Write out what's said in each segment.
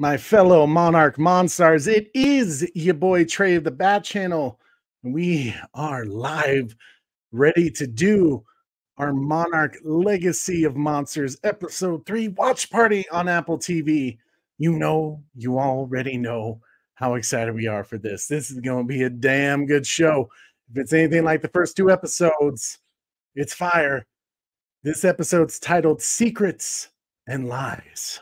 My fellow Monarch Monstars? It is your boy Trey of the Bat Channel. We are live, ready to do our Monarch Legacy of Monsters episode three watch party on Apple TV. You know, you already know how excited we are for this. This is going to be a damn good show. If it's anything like the first two episodes, it's fire. This episode's titled Secrets and Lies.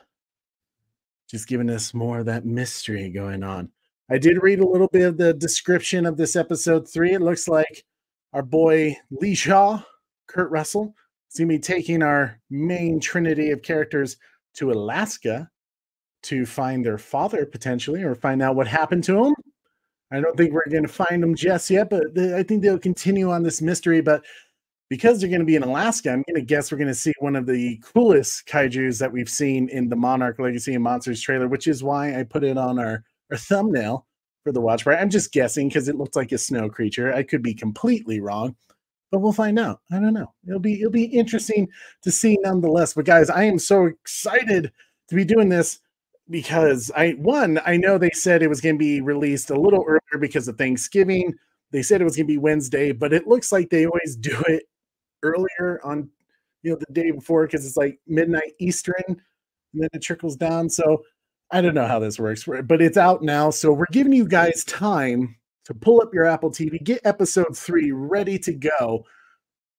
Just giving us more of that mystery going on. I did read a little bit of the description of this episode three. It looks like our boy Lee Shaw, Kurt Russell, is going to be taking our main trinity of characters to Alaska to find their father potentially or find out what happened to him. I don't think we're going to find them just yet, but I think they'll continue on this mystery. But because they're going to be in Alaska, I'm going to guess we're going to see one of the coolest kaiju's that we've seen in the Monarch Legacy and Monsters trailer, which is why I put it on our, our thumbnail for the watch party. I'm just guessing because it looks like a snow creature. I could be completely wrong, but we'll find out. I don't know. It'll be it'll be interesting to see nonetheless. But guys, I am so excited to be doing this because I one I know they said it was going to be released a little earlier because of Thanksgiving. They said it was going to be Wednesday, but it looks like they always do it earlier on you know the day before because it's like midnight Eastern and then it trickles down. So I don't know how this works, but it's out now. So we're giving you guys time to pull up your Apple TV, get episode three ready to go.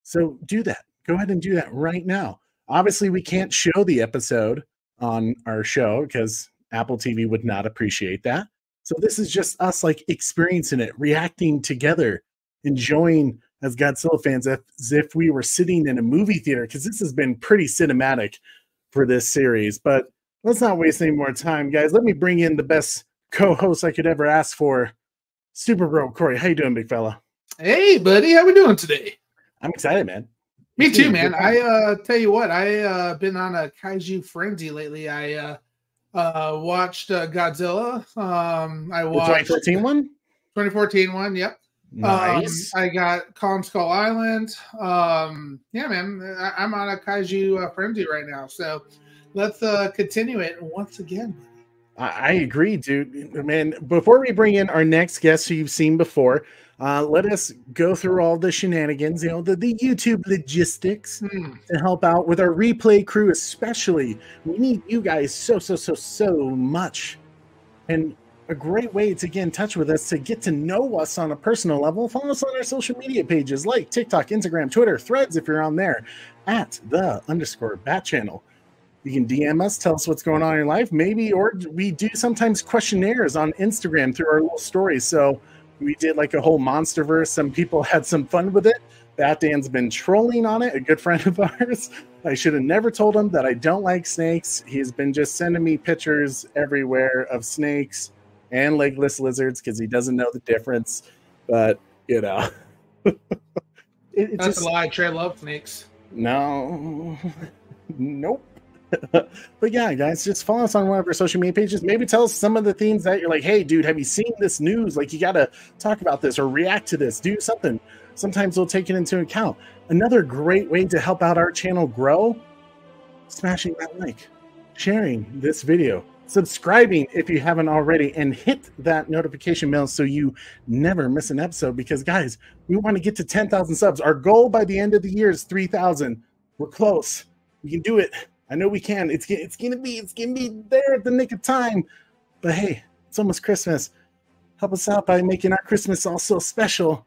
So do that. Go ahead and do that right now. Obviously, we can't show the episode on our show because Apple TV would not appreciate that. So this is just us like experiencing it, reacting together, enjoying as Godzilla fans as if we were sitting in a movie theater because this has been pretty cinematic for this series. But let's not waste any more time, guys. Let me bring in the best co-host I could ever ask for, Super Bro Corey. How you doing, big fella? Hey, buddy. How we doing today? I'm excited, man. Me too, man. I uh tell you what, I uh been on a kaiju frenzy lately. I uh uh watched uh, Godzilla. Um I watched the 2014 one? 2014 one, yep. Nice. Um, I got Kong Skull Island. Um, yeah, man, I, am on a kaiju uh, frenzy right now. So let's uh, continue it once again. I, I agree, dude. Man, before we bring in our next guest who you've seen before, uh, let us go through all the shenanigans, you know, the, the YouTube logistics Hmm. to help out with our replay crew, especially. We need you guys so, so, so, so much. And a great way to get in touch with us to get to know us on a personal level. Follow us on our social media pages like TikTok, Instagram, Twitter, Threads if you're on there at the underscore bat channel. You can DM us, tell us what's going on in your life, maybe, or we do sometimes questionnaires on Instagram through our little stories. So we did like a whole monsterverse. Some people had some fun with it. Bat Dan's been trolling on it, a good friend of ours. I should have never told him that I don't like snakes. He's been just sending me pictures everywhere of snakes and legless lizards because he doesn't know the difference. But you know, it, it That's just a lie. Trey love snakes. no, nope. but yeah, guys, just follow us on one of our social media pages. Maybe tell us some of the things that you're like, hey, dude, have you seen this news? Like, you got to talk about this or react to this, do something. Sometimes we'll take it into account. Another great way to help out our channel grow smashing that like, sharing this video, subscribing if you haven't already, and hit that notification bell so you never miss an episode. Because, guys, we want to get to 10,000 subs. Our goal by the end of the year is 3,000. We're close. We can do it. I know we can. It's it's gonna be it's gonna be there at the nick of time. But hey, it's almost Christmas. Help us out by making our Christmas also special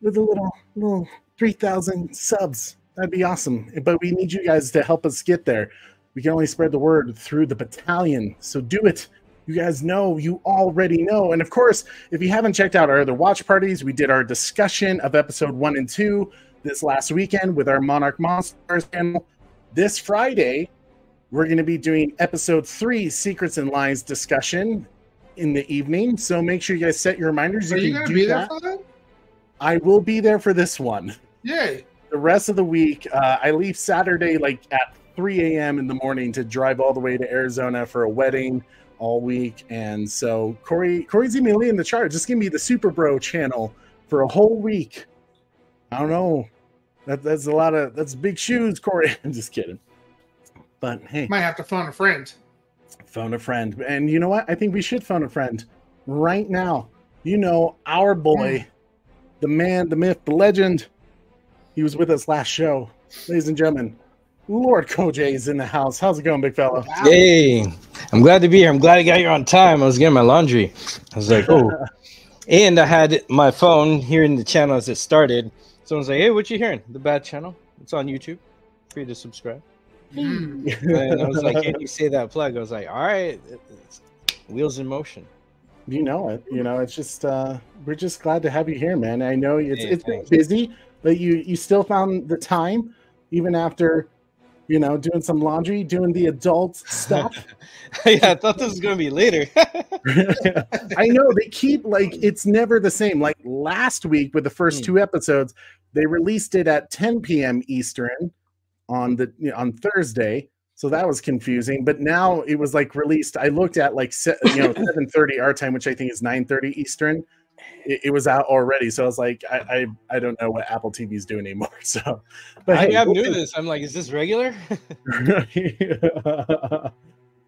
with a little little three thousand subs. That'd be awesome. But we need you guys to help us get there. We can only spread the word through the battalion. So do it. You guys know, you already know. And of course, if you haven't checked out our other watch parties, we did our discussion of episode one and two this last weekend with our Monarch Monsters channel. This Friday, we're going to be doing episode three, Secrets and Lies discussion in the evening. So make sure you guys set your reminders. Are You you can do that. for that? I will be there for this one. Yay! The rest of the week, uh, I leave Saturday like at 3 a.m. in the morning to drive all the way to Arizona for a wedding all week. And so Corey, Corey's gonna leading the charge. Just give me the Super Bro channel for a whole week. I don't know. That, that's a lot of that's big shoes, Corey. I'm just kidding. But hey, Might have to phone a friend. Phone a friend. And you know what? I think we should phone a friend right now. You know, our boy, Hmm. the man, the myth, the legend. He was with us last show. Ladies and gentlemen, Lord Koj is in the house. How's it going, big fella? Hey, I'm glad to be here. I'm glad I got here on time. I was getting my laundry. I was like, oh. and I had my phone here in the channel as it started. Someone's like, hey, what you hearing? The Bat Channel. It's on YouTube. Free to subscribe. Mm. And I was like, can you say that plug? I was like, all right, it's wheels in motion. you know it. You know, it's just uh we're just glad to have you here, man. I know it's Hey, it's been busy, but you you still found the time, even after you know doing some laundry, doing the adult stuff. yeah, I thought this was gonna be later. I know they keep like it's never the same. Like last week with the first Hmm. two episodes, they released it at 10 p.m. Eastern on the you know, on Thursday. So that was confusing. But now it was like released. I looked at like you know 7:30 our time, which I think is 9:30 Eastern. It, it was out already. So I was like, I, I I don't know what Apple TV's doing anymore. So, but I, hey, I we'll knew take- this. I'm like, is this regular?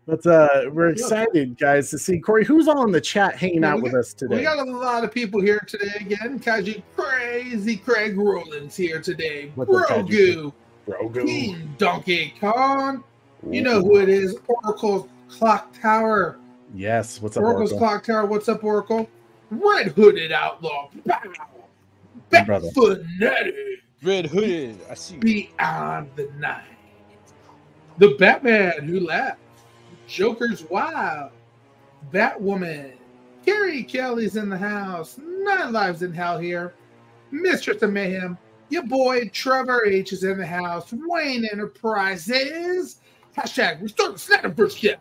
but uh we're excited guys to see Corey who's all in the chat hanging out we with us today We got a lot of people here today again. Kaiji Crazy Craig Rollins here today. What's up, Kaiji? Grogu, Grogu. King Donkey Kong. You know who it is. Oracle's Clock Tower. yes what's up Oracle's Oracle? Clock Tower. What's up, Oracle? Red Hooded Outlaw. Brother. Backfoot Red hooded. I see. Beyond the Night. The Batman Who Laughed. Joker's Wild. Batwoman. Carrie Kelly's in the house. Nine Lives in Hell here. Mistress of Mayhem. Your boy Trevor H is in the house. Wayne Enterprises. Hashtag restore the Snyderverse yeah.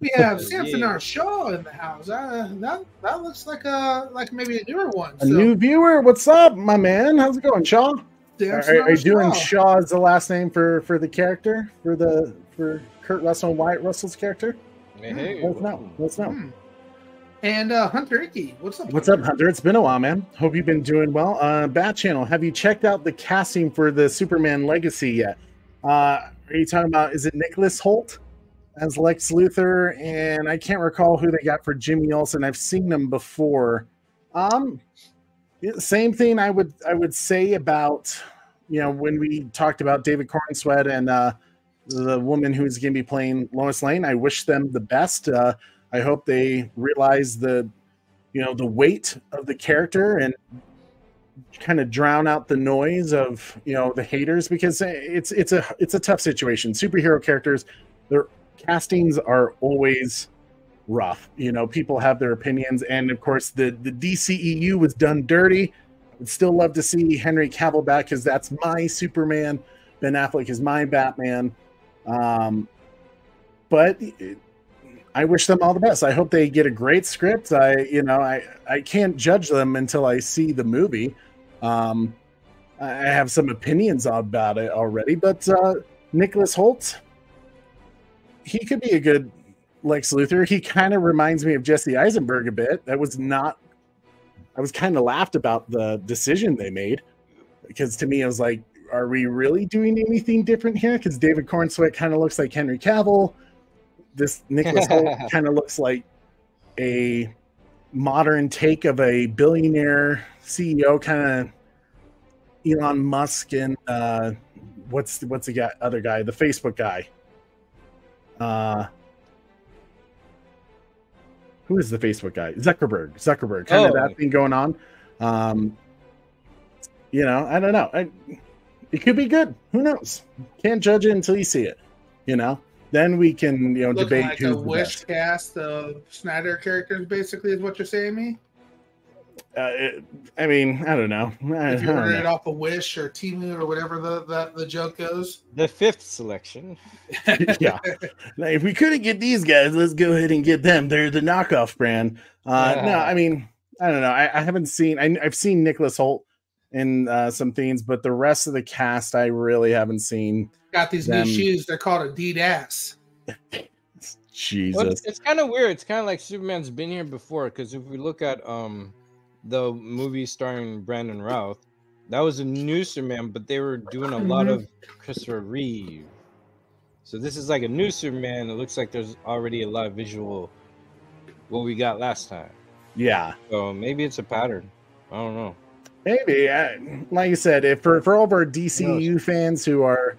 We have Yeah. Samson R. Shaw in the house. Uh, that that looks like a like maybe a newer one. a new viewer what's up my man how's it going Shaw are, Samson are R. you doing Shaw. Shaw as the last name for for the character for the for Kurt Russell and Wyatt Russell's character Hey, hey, let us know let us know Hmm. And uh, Hunter Icky, what's up? What's up, Hunter? It's been a while, man. Hope you've been doing well. Uh, Bat Channel, have you checked out the casting for the Superman Legacy yet? Uh, are you talking about? Is it Nicholas Hoult as Lex Luthor? And I can't recall who they got for Jimmy Olsen. I've seen them before. Um, same thing. I would I would say about you know when we talked about David Corenswet and uh, the woman who's going to be playing Lois Lane. I wish them the best. Uh, I hope they realize the you know the weight of the character and kind of drown out the noise of you know the haters because it's it's a it's a tough situation superhero characters their castings are always rough you know people have their opinions and of course the the dceu was done dirty would still love to see henry cavill back because that's my superman ben affleck is my batman um but I wish them all the best. I hope they get a great script. I, you know, I I can't judge them until I see the movie. Um, I have some opinions about it already, but uh, Nicholas Hoult, he could be a good Lex Luthor. He kind of reminds me of Jesse Eisenberg a bit. That was not. I was kind of laughed about the decision they made because to me, I was like, "Are we really doing anything different here?" Because David Corenswet kind of looks like Henry Cavill this Nicholas Hoult kind of looks like a modern take of a billionaire CEO, kind of Elon Musk and uh, what's what's the guy, other guy, the Facebook guy. Uh, who is the Facebook guy? Zuckerberg. Zuckerberg. Kind of Oh. that thing going on. Um, you know, I don't know. I, it could be good. Who knows? Can't judge it until you see it. You know then we can you know Looking debate like who's a the wish best. cast of Snyder characters, basically, is what you're saying to me. Uh, it- I mean, I don't know. I, If you I don't it know. off of Wish or Temu or whatever the, the, the joke goes. The fifth selection. yeah, Like, if we couldn't get these guys, let's go ahead and get them. They're the knockoff brand. Uh, No, I mean, I don't know. I, I haven't seen. I, I've seen Nicholas Hoult in uh, some things, but the rest of the cast, I really haven't seen. Got these Them- new shoes. They're called Adidas. Jesus. Well, it's, it's kind of weird. It's kind of like Superman's been here before. Because if we look at um the movie starring Brandon Routh, that was a new Superman, but they were doing a lot Mhm. of Christopher Reeve. So this is like a new Superman. It looks like there's already a lot of visual what we got last time. Yeah, So maybe it's a pattern. I don't know. maybe. Uh, like I said, if for for all of our DCU fans who are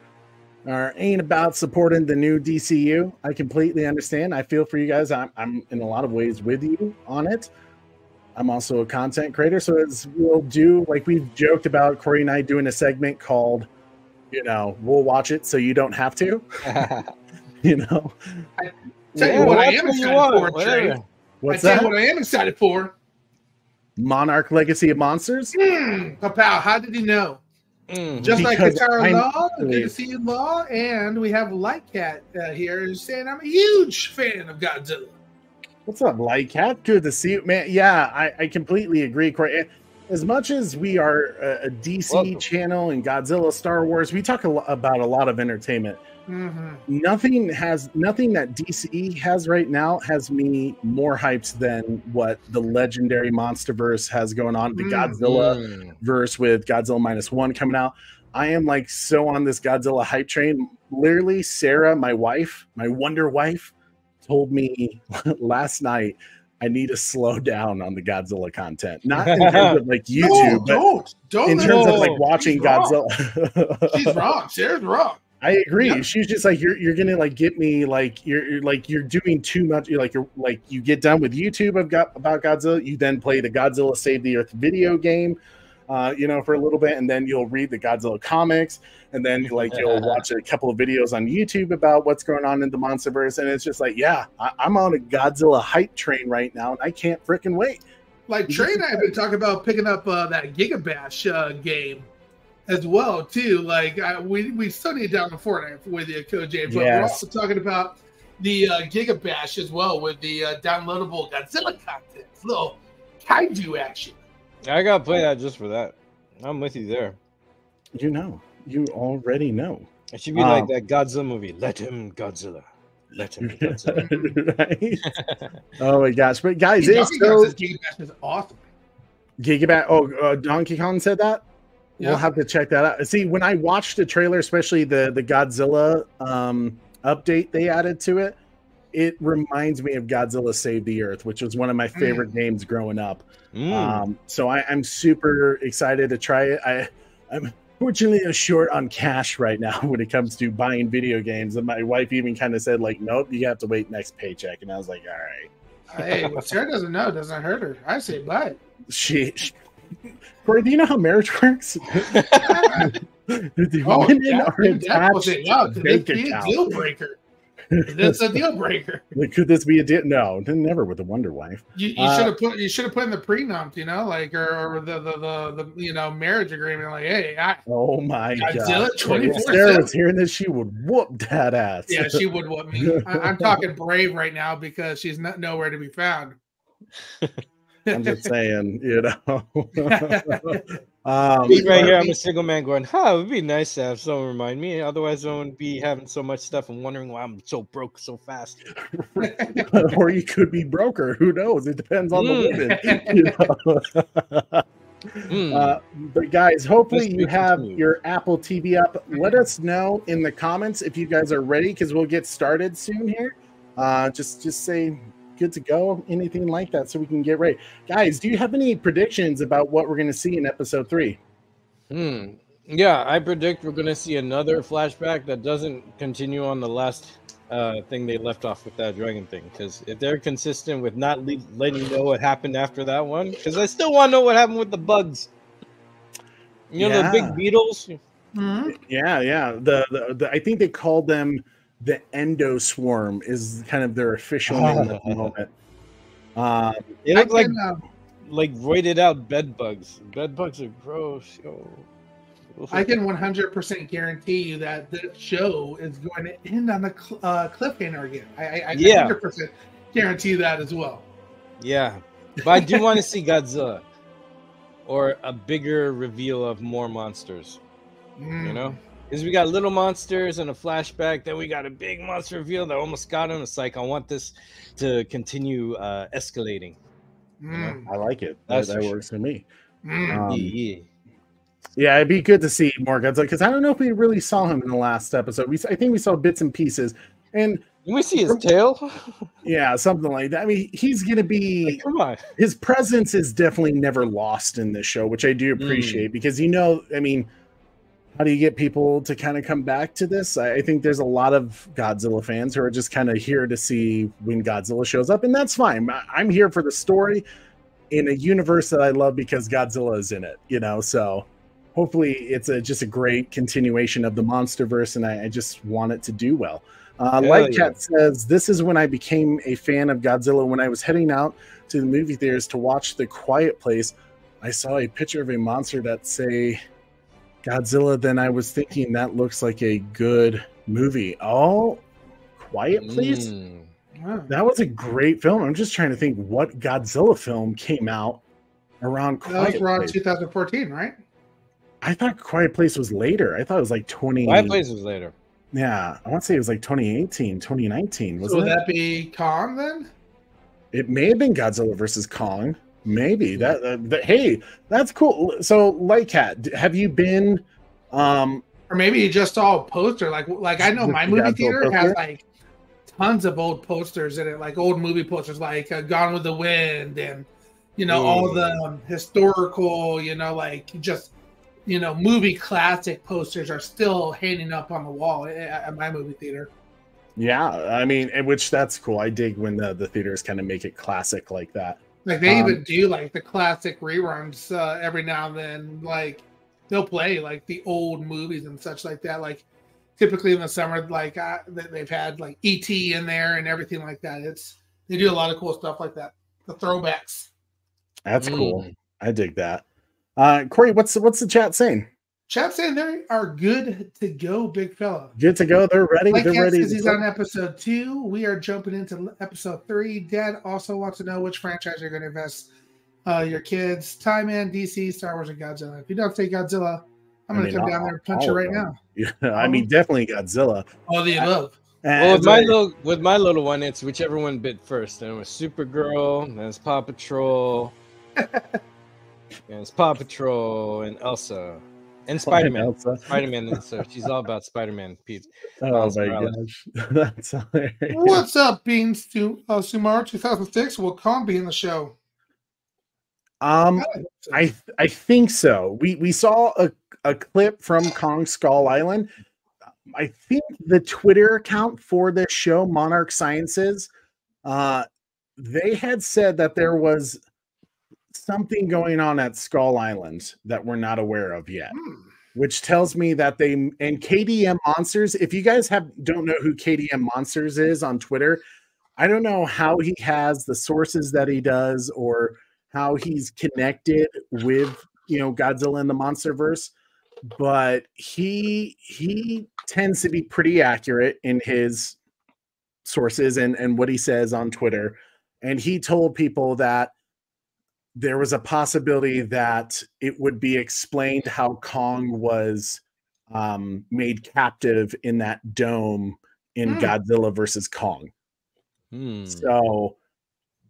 are ain't about supporting the new DCU, I completely understand. I feel for you guys. I'm I'm in a lot of ways with you on it. I'm also a content creator, so as we'll do, like we've joked about, Corey and I doing a segment called, you know, we'll watch it so you don't have to. You know, Tell you what I am excited want, for, whatever. Trey. what's I tell that? you what I am excited for. Monarch Legacy of Monsters. Papow, how did he know? Mm. Just like Because Guitar I'm- Law, good to Law, and we have Lightcat uh, here who's saying I'm a huge fan of Godzilla. What's up, Lightcat? Good to see you, man. Yeah, I, I completely agree, Corey. As much as we are a, a DC Welcome. channel and Godzilla, Star Wars, we talk a lo- about a lot of entertainment. hmm Nothing has nothing that DC has right now has me more hyped than what the legendary MonsterVerse has going on. The Mm. Godzilla verse with Godzilla minus one coming out. I am like so on this Godzilla hype train. Literally, Sarah, my wife, my Wonder Wife, told me last night I need to slow down on the Godzilla content. Not in terms of like No, YouTube, but don't. Don't. in terms of like watching she's wrong. Godzilla. She's wrong. Sarah's wrong. I agree. Yeah. She's just like you're you're gonna like get me like you're, you're like you're doing too much. You're like you're like you get done with YouTube of got about Godzilla, you then play the Godzilla Save the Earth video game, uh, you know, for a little bit, and then you'll read the Godzilla comics, and then like you'll watch a couple of videos on YouTube about what's going on in the MonsterVerse, and it's just like, yeah, I, I'm on a Godzilla hype train right now, and I can't freaking wait. Like Trey and I have been talking about picking up uh, that Gigabash uh, game as well too. Like I, we we studied down in Fortnite with you, Koji, but we're also talking about the uh, Gigabash as well with the uh, downloadable Godzilla content, little kaiju action. I gotta play that just for that. I'm with you there. You know, you already know. It should be like Um, that Godzilla movie. Let him Godzilla. Let him Godzilla. right? Oh my gosh! But guys, Donkey it's Kong so says Gigabash is awesome. Gigabat. Oh, uh, Donkey Kong said that. Yeah. We'll have to check that out. See, when I watched the trailer, especially the the Godzilla um, update they added to it, it reminds me of Godzilla Save the Earth, which was one of my favorite games growing up. Mm. Um, so I, I'm super excited to try it. I, I'm fortunately short on cash right now when it comes to buying video games, and my wife even kind of said like, "Nope, you have to wait next paycheck," and I was like, "All right." hey, what Sarah doesn't know doesn't hurt her. I say bye. She, she Corey, do you know how marriage works? the Oh, women that, are that was attached. Wow, to bank account. deal breaker? That's a deal breaker. Like, Could this be a deal? No, never with the Wonder Wife. You, you Uh, should have put you should have put in the prenup, you know, like or, or the, the the the you know marriage agreement. Like, hey, I, Oh my Godzilla god! 24/7. Sarah was hearing this, she would whoop that ass. yeah, she would whoop me. I, I'm talking brave right now because she's not nowhere to be found. I'm just saying, you know. Um, right here, I'm a single man going, huh, it would be nice to have someone remind me. Otherwise, I wouldn't be having so much stuff and wondering why I'm so broke so fast. or you could be broker. Who knows? It depends on the women. you know? Mm. Uh, but guys, hopefully you have continued. your Apple TV up. Let us know in the comments if you guys are ready because we'll get started soon here. Uh, just just say good to go, anything like that, so we can get ready. Guys, do you have any predictions about what we're going to see in episode three? Hmm. Yeah, I predict we're gonna see another flashback that doesn't continue on the last uh, thing they left off with that dragon thing. Because if they're consistent with not le- letting you know what happened after that one, because I still want to know what happened with the bugs. You know the big beetles. Mhm. Yeah, yeah. The, the, the I think they called them the Endo Swarm is kind of their official name at the moment. Um, They I look like uh, like roided out bed bugs. Bed bugs are gross. Yo. I can 100% guarantee you that the show is going to end on a cl- uh, cliffhanger again. I, I, I Yeah. 100% guarantee that as well. Yeah, but I do want to see Godzilla or a bigger reveal of more monsters. You Mm. know, because we got little monsters and a flashback, then we got a big monster reveal that almost got him. It's like I want this to continue uh, escalating. Mm. I like it. That, That's that for sure. works for me. Mm. Um, yeah, yeah. Yeah, it'd be good to see more Godzilla because I don't know if we really saw him in the last episode. We I think we saw bits and pieces, and Can we see his tail? yeah, something like that. I mean, he's gonna be Come on. his presence is definitely never lost in this show, which I do appreciate because you know, I mean, how do you get people to kind of come back to this? I, I think there's a lot of Godzilla fans who are just kind of here to see when Godzilla shows up, and that's fine. I- I'm here for the story in a universe that I love because Godzilla is in it, you know. So hopefully, it's a just a great continuation of the MonsterVerse, and I, I just want it to do well. Uh, Light yeah. Says, This is when I became a fan of Godzilla when I was heading out to the movie theaters to watch The Quiet Place. I saw a picture of a monster that say Godzilla. Then I was thinking that looks like a good movie. All Quiet please. Mm. Wow. That was a great film. I'm just trying to think what Godzilla film came out around That was around Place. 2014, right? I thought Quiet Place was later. I thought it was like 20. My place was later. Yeah, I want to say it was like 2018, 2019. Wasn't would it? that be Kong then? It may have been Godzilla versus Kong. Maybe that, uh, that. Hey, that's cool. So, Light Cat, have you been? Um, Or maybe you just saw a poster. Like like I know my movie theater has like tons of old posters in it, like old movie posters, like uh, Gone with the Wind, and you know all the um, historical, you know, like just you know movie classic posters are still hanging up on the wall at, at my movie theater. yeah, I mean, which that's cool. I dig when the the theaters kind of make it classic like that. Like they Um, even do like the classic reruns uh, every now and then. Like they'll play like the old movies and such like that. Like typically in the summer, like uh, they- they've had like ET in there and everything like that. It's they do a lot of cool stuff like that. The throwbacks. That's cool. Mm. I dig that. Uh, Corey, what's what's the chat saying? Chat saying they are good to go, big fella. Good to go. They're ready. Like They're Cat ready. says he's on episode two. We are jumping into episode three. Dad also wants to know which franchise you're going to invest uh, your kids' time in DC, Star Wars, and Godzilla. If you don't say Godzilla, I'm going mean, to come all- down there and punch all you of right them. now. Yeah, I mean, definitely Godzilla. All the above. Well, with my little with my little one, it's whichever one bit first. Then it was Supergirl, then it's Paw Patrol, and it's Paw Patrol and Elsa and Spider Man. Spider Man, so she's all about Spider Man. Pete. Oh Miles my Morales. gosh, that's hilarious. What's up, Beans to uh, Sumar 2006? Will Kong be in the show? Um, I I think so. We we saw a, a clip from Kong Skull Island. I think the Twitter account for this show, Monarch Sciences, uh, they had said that there was something going on at Skull Island that we're not aware of yet. Hmm. Which tells me that they and KDM Monsters. If you guys have don't know who KDM Monsters is on Twitter, I don't know how he has the sources that he does or how he's connected with you know Godzilla and the MonsterVerse, but he he tends to be pretty accurate in his sources and and what he says on Twitter. And he told people that there was a possibility that it would be explained how Kong was um, made captive in that dome in Hmm. Godzilla versus Kong. Hmm. So,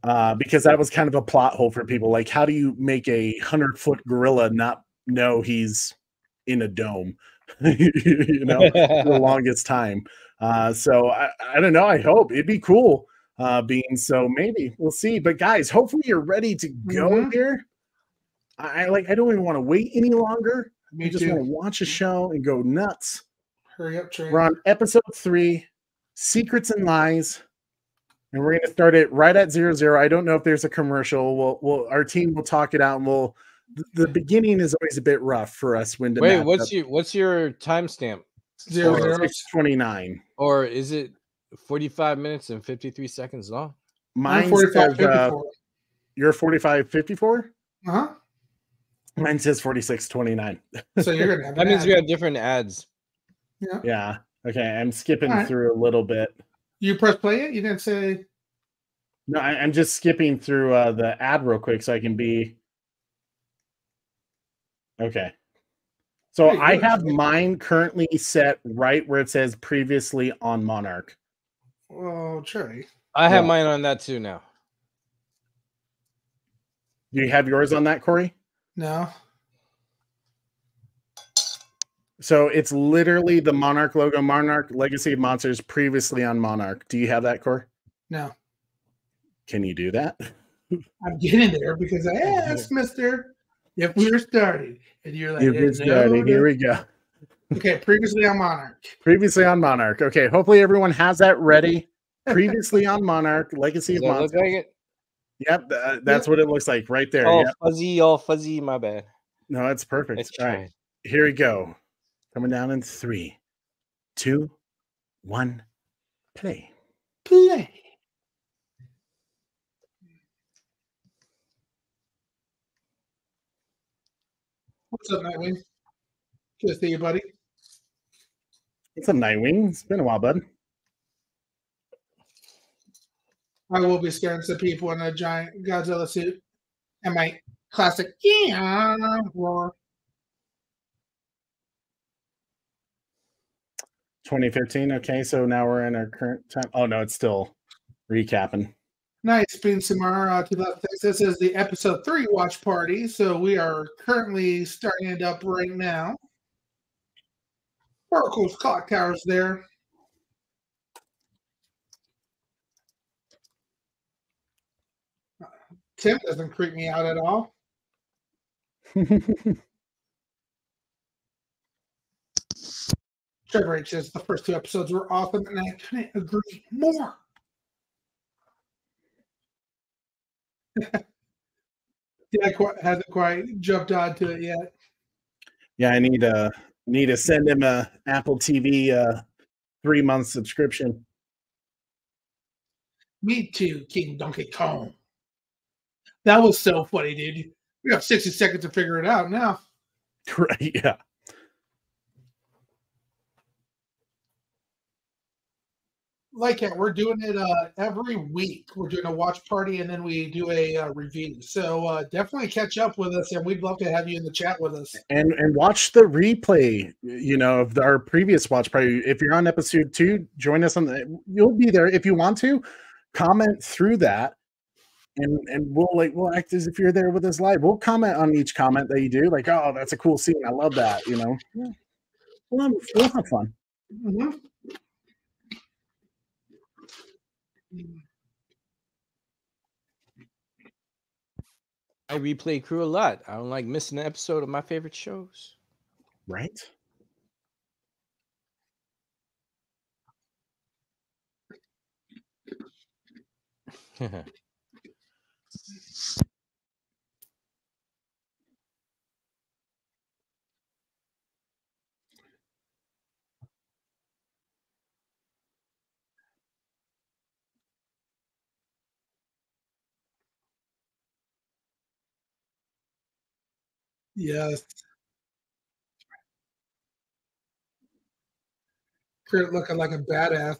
uh, because that was kind of a plot hole for people. Like, how do you make a hundred foot gorilla not know he's in a dome? you know, for the longest time. Uh, so I, I don't know. I hope it'd be cool. Uh, being so maybe we'll see. But guys, hopefully you're ready to go Mhm. here. I I like. I don't even want to wait any longer. Me I just want to watch a show and go nuts. Hurry up, Trey. We're on episode three, Secrets and Lies. And we're gonna start it right at zero zero. I don't know if there's a commercial. We'll we'll our team will talk it out and we'll the, the beginning is always a bit rough for us when to Wait, what's up. your what's your timestamp? Zero, Or- 629. Or is it 45 minutes and 53 seconds long? Mine 45, says uh, you're 45 54. Uh-huh. Mine says 46 29. So you're gonna have That means ad. we have different ads. yeah. Yeah. Okay. I'm skipping Alright. through a little bit. You press play it. You didn't say. No, I, I'm just skipping through uh, the ad real quick so I can be okay. So Pretty I have mine currently set right where it says previously on Monarch. Well, Trey. I have Yeah. mine on that too now. Do you have yours on that, Corey? No. So it's literally the Monarch logo, Monarch Legacy of Monsters, previously on Monarch. Do you have that core? No, Can you do that? I'm getting there because I asked Mister if we were starting, and you're like, If it's "No, starting, no." here we go. Okay, previously on Monarch. Previously on Monarch. Okay, hopefully everyone has that ready. Previously on Monarch, Legacy Does of that look Monsters. like it? Yep, tha- that's what it looks like right there. All Yep. fuzzy, all fuzzy. My bad. No, that's perfect. Let's All try. right, here we go. Coming down in three, two, one, play. Play. What's up, Nightwing? Good to see you, buddy. What's up, Nightwing? It's been a while, bud. I will be scaring some people in a giant Godzilla suit and my classic yeah roar. 2015. Okay, so now we're in our current time. Oh no, it's still recapping. Nice, being Samara uh, 2006. This is the episode three watch party. So we are currently starting it up right now. Oracle's clock tower's there. Tim doesn't creep me out at all. Trevor H says the first two episodes were awesome, and I couldn't agree more. yeah, quite, hasn't quite jumped onto it yet. yeah, I need to need to send him a Apple TV uh three month subscription. Me too, King Donkey Kong. That was so funny, dude. We have 60 seconds to figure it out now. Right? Yeah. Like it, we're doing it uh, every week. We're doing a watch party and then we do a uh, review. So uh, definitely catch up with us, and we'd love to have you in the chat with us. and and watch the replay you know of our previous watch party if you're on episode two join us on the you'll be there if you want to comment through that and and we'll like we'll act as if you're there with us live we'll comment on each comment that you do like oh that's a cool scene i love that you know Yeah. we'll have, we'll have fun Mhm. I replay crew a lot. I don't like missing an episode of my favorite shows. right Yes. Kurt looking like a badass.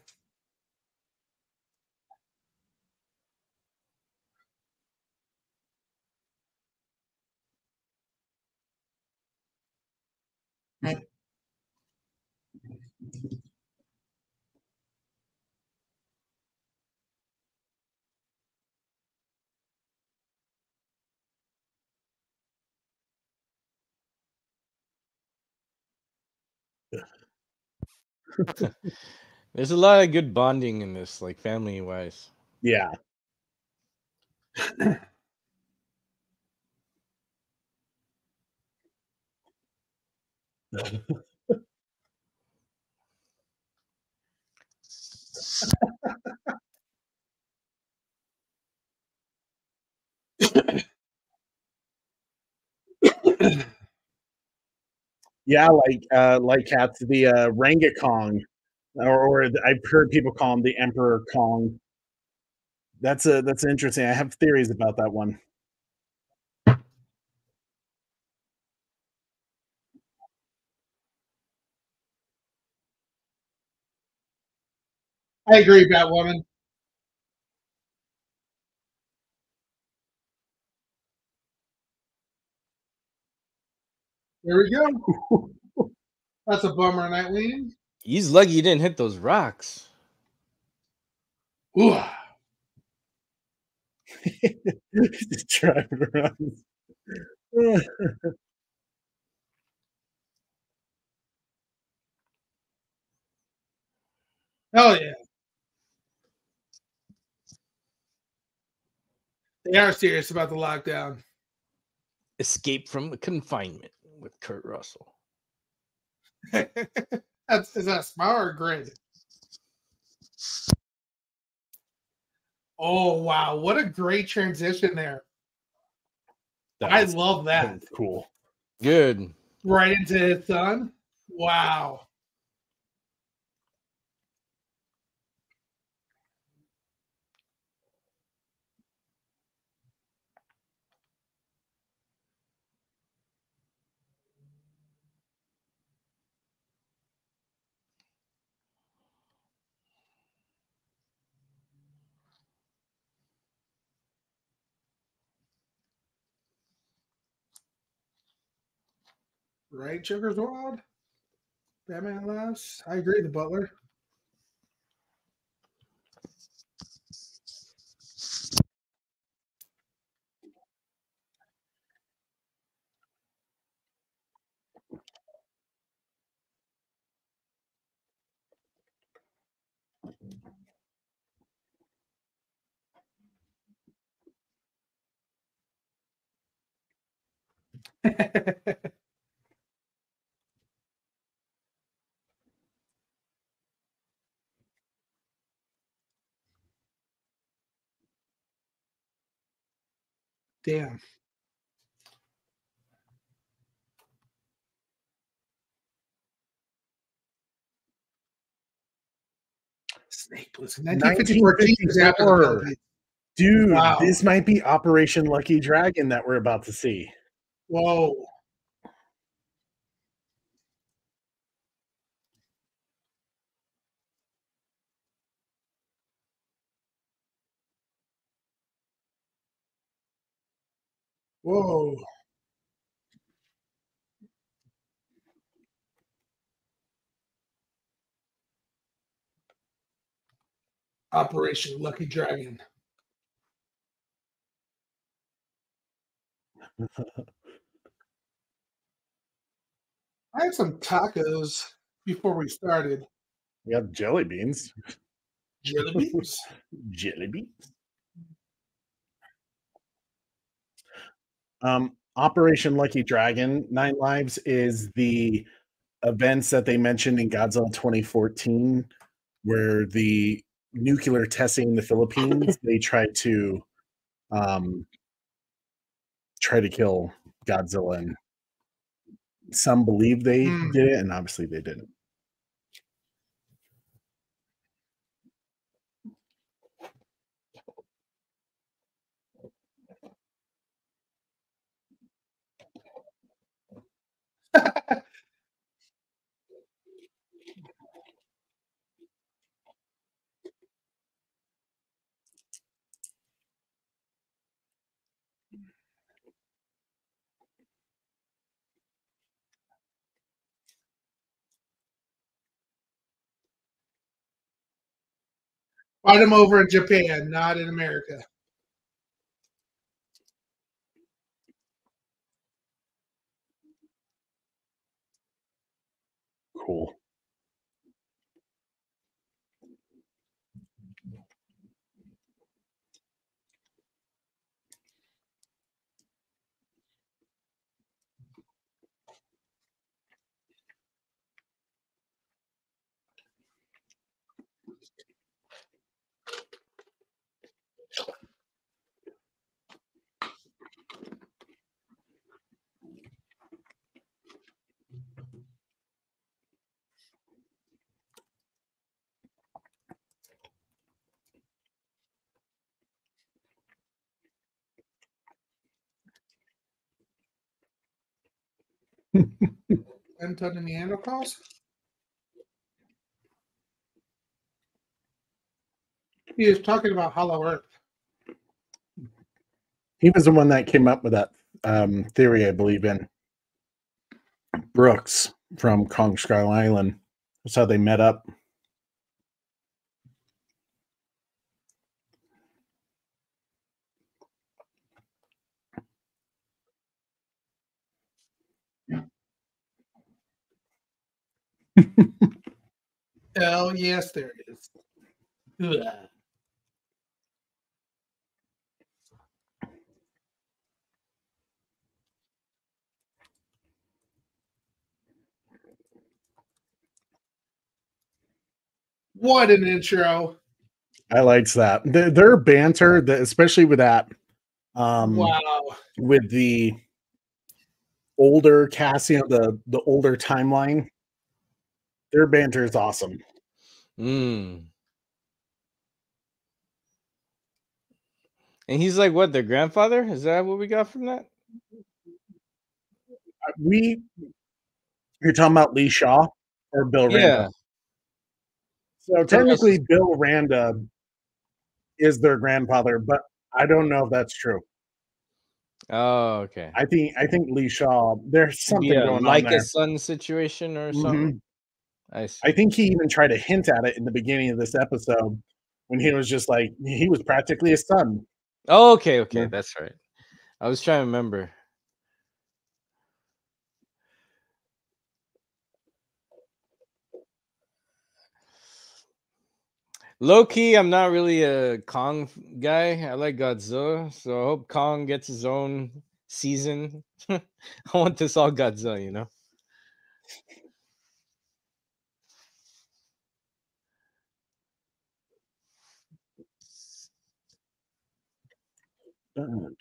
There's a lot of good bonding in this, like family wise. yeah yeah like uh like cats the uh ranga kong or, or i've heard people call him the emperor kong that's a that's interesting i have theories about that one I agree, Batwoman. There we go. That's a bummer, Nightwing. He's lucky he didn't hit those rocks. Ooh. Just driving around. Hell yeah. They are serious about the lockdown. Escape from confinement with Kurt Russell. That's is that smart or great? Oh wow, what a great transition there. That I love that that. cool. Good. Right into his son. Wow. Right, Joker's Wild. Batman laughs. I agree, the Butler. Damn. Snake Plissken. 1954 Jesus after the 1954. Philippines. Dude, Wow. this might be Operation Lucky Dragon that we're about to see. Whoa. Whoa. Operation Lucky Dragon. I had some tacos before we started. We have jelly beans. Jelly beans. Jelly beans. Um, Operation Lucky Dragon, Nine Lives is the events that they mentioned in Godzilla 2014, where the nuclear testing in the Philippines, they tried to um try to kill Godzilla and some believe they Hmm. did it, and obviously they didn't. Fight them over in Japan, not in America. Cool. Ton of Neanderthals. He is talking about Hollow Earth. He was the one that came up with that um, theory, I believe, in Brooks from Kong Skull Island. That's how they met up. Hell yes, there is. Ugh. What an intro. I liked that. Their, their banter, the, especially with that, um, Wow. with the older know, the the older timeline. Their banter is awesome. Mm. And he's like, what, their grandfather? Is that what we got from that? We, you're talking about Lee Shaw or Bill Randa? Yeah. So technically, Bill Randa is their grandfather, but I don't know if that's true. Oh, okay. I think I think Lee Shaw. There's something yeah, going like on there. a son situation or Mhm. something. I see. I think he even tried to hint at it in the beginning of this episode when he was just like he was practically a son. Oh, okay, okay, Yeah. that's right. I was trying to remember. Low key, I'm not really a Kong guy. I like Godzilla, so I hope Kong gets his own season. I want this all Godzilla, you know. Beautiful.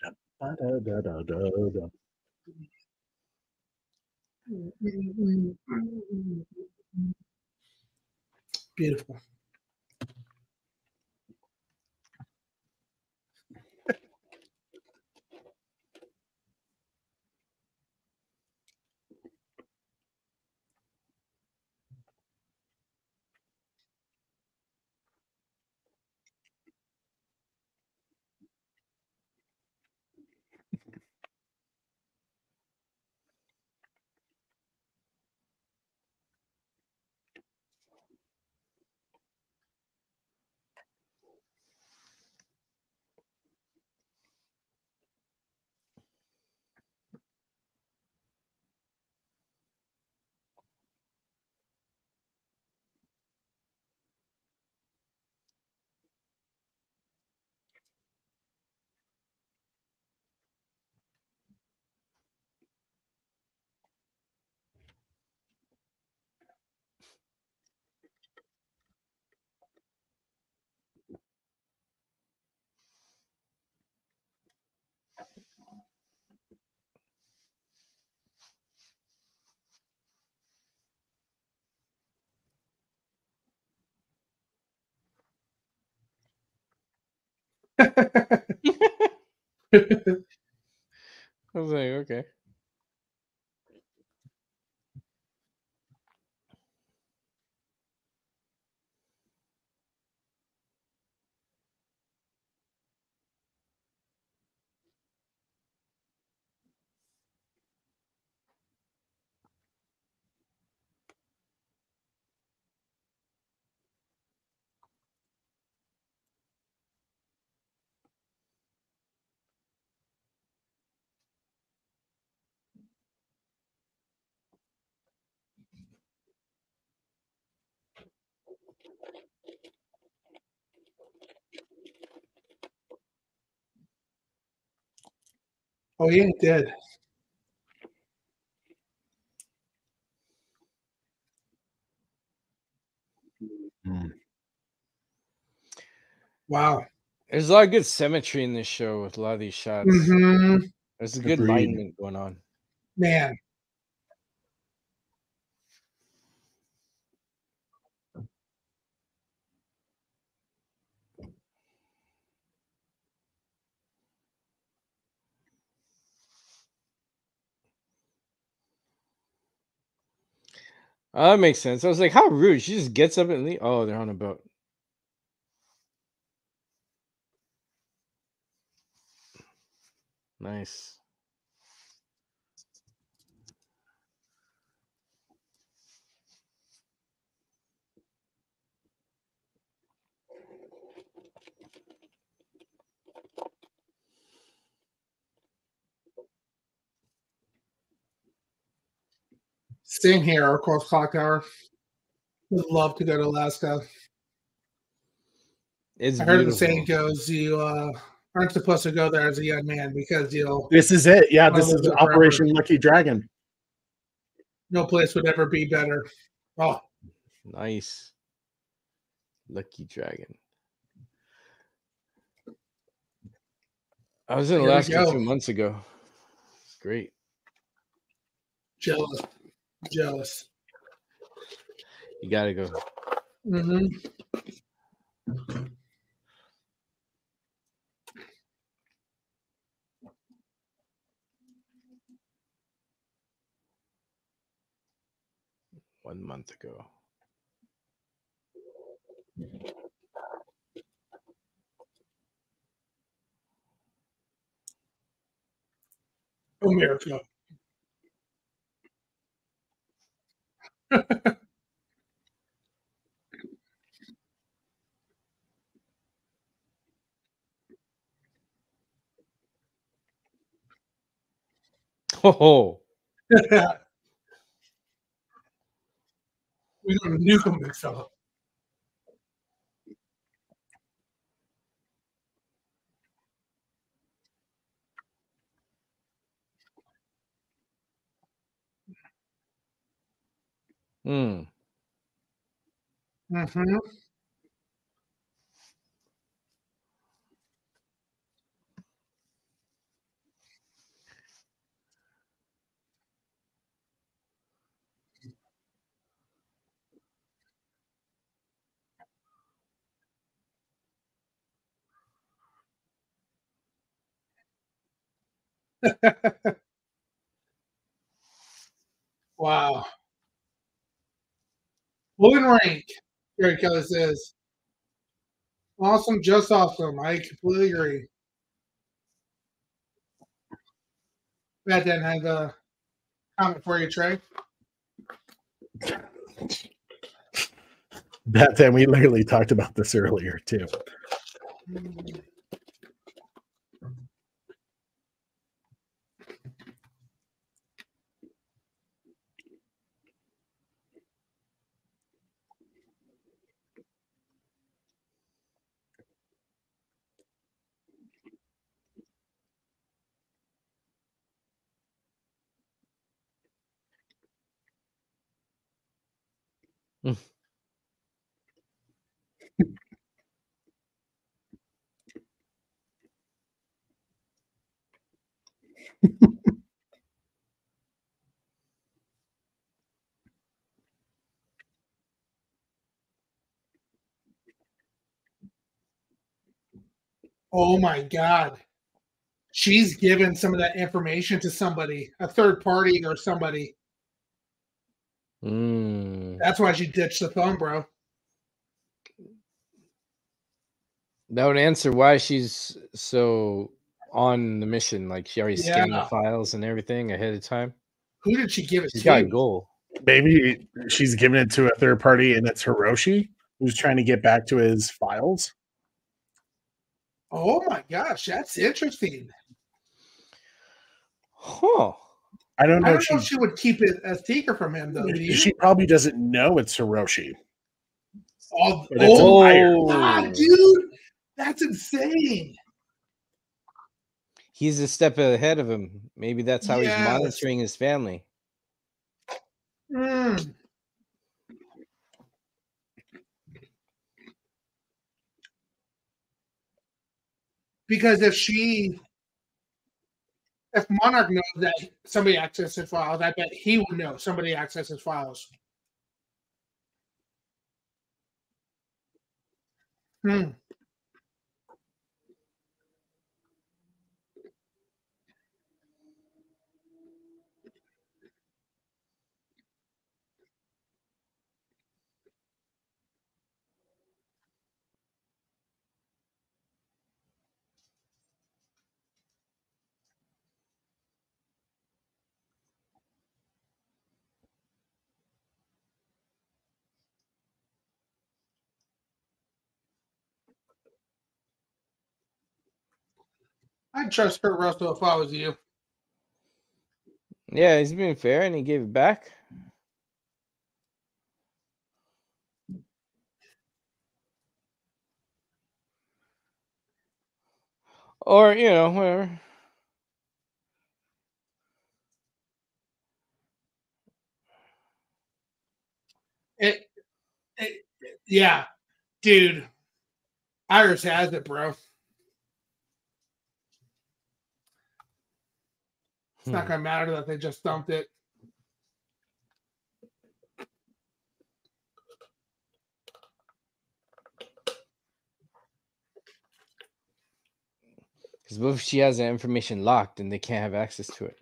I was like, okay. Oh, he ain't dead. Mm. Wow. There's a lot of good symmetry in this show with a lot of these shots. hmm There's a good Agreed. alignment going on. Man. Oh, that makes sense. I was like, how rude. She just gets up and leave. Oh, they're on a boat. Nice. Same here, Oracle's Clock Tower. Would love to go to Alaska. It's I heard the saying goes, you uh, aren't supposed to go there as a young man because you'll This is it. Yeah, this is there forever. Operation Lucky Dragon. no place would ever be better. Oh, Nice. Lucky Dragon. I was in Here we Alaska two months ago. It's great. jealous, jealous. You gotta go. hmm One month ago. America. Oh, We're gonna nuke them, big fella. Hmm. Mm-hmm. Wow. Wooden rank, Gary Kelly says. Awesome, just awesome. I completely agree. Matt then has a comment for you, Trey. That then we literally talked about this earlier too. Mm. Mm. Oh my God. She's given some of that information to somebody, a third party or somebody. Mm. That's why she ditched the phone, bro. That would answer why she's so on the mission. Like she already scanned the files and everything ahead of time. Who did she give it She's to? got a goal. Maybe she's giving it to a third party and it's Hiroshi who's trying to get back to his files. Oh my gosh, that's interesting. Huh. I don't know I don't know if she, she would keep it a secret from him, though. Do she probably doesn't know it's Hiroshi. oh, but it's a oh liar. God, dude, that's insane. He's a step ahead of him. Maybe that's how Yes. he's monitoring his family. Mm. Because if she, if Monarch knows that somebody accessed his files, I bet he would know somebody accessed his files. Hmm. I'd trust Kurt Russell if I was you. Yeah, he's been fair and he gave it back. Or, you know, whatever. It, it, it yeah, dude. Irish has it, bro. It's not Hmm. gonna matter that they just dumped it. Because what if she has that information locked and they can't have access to it?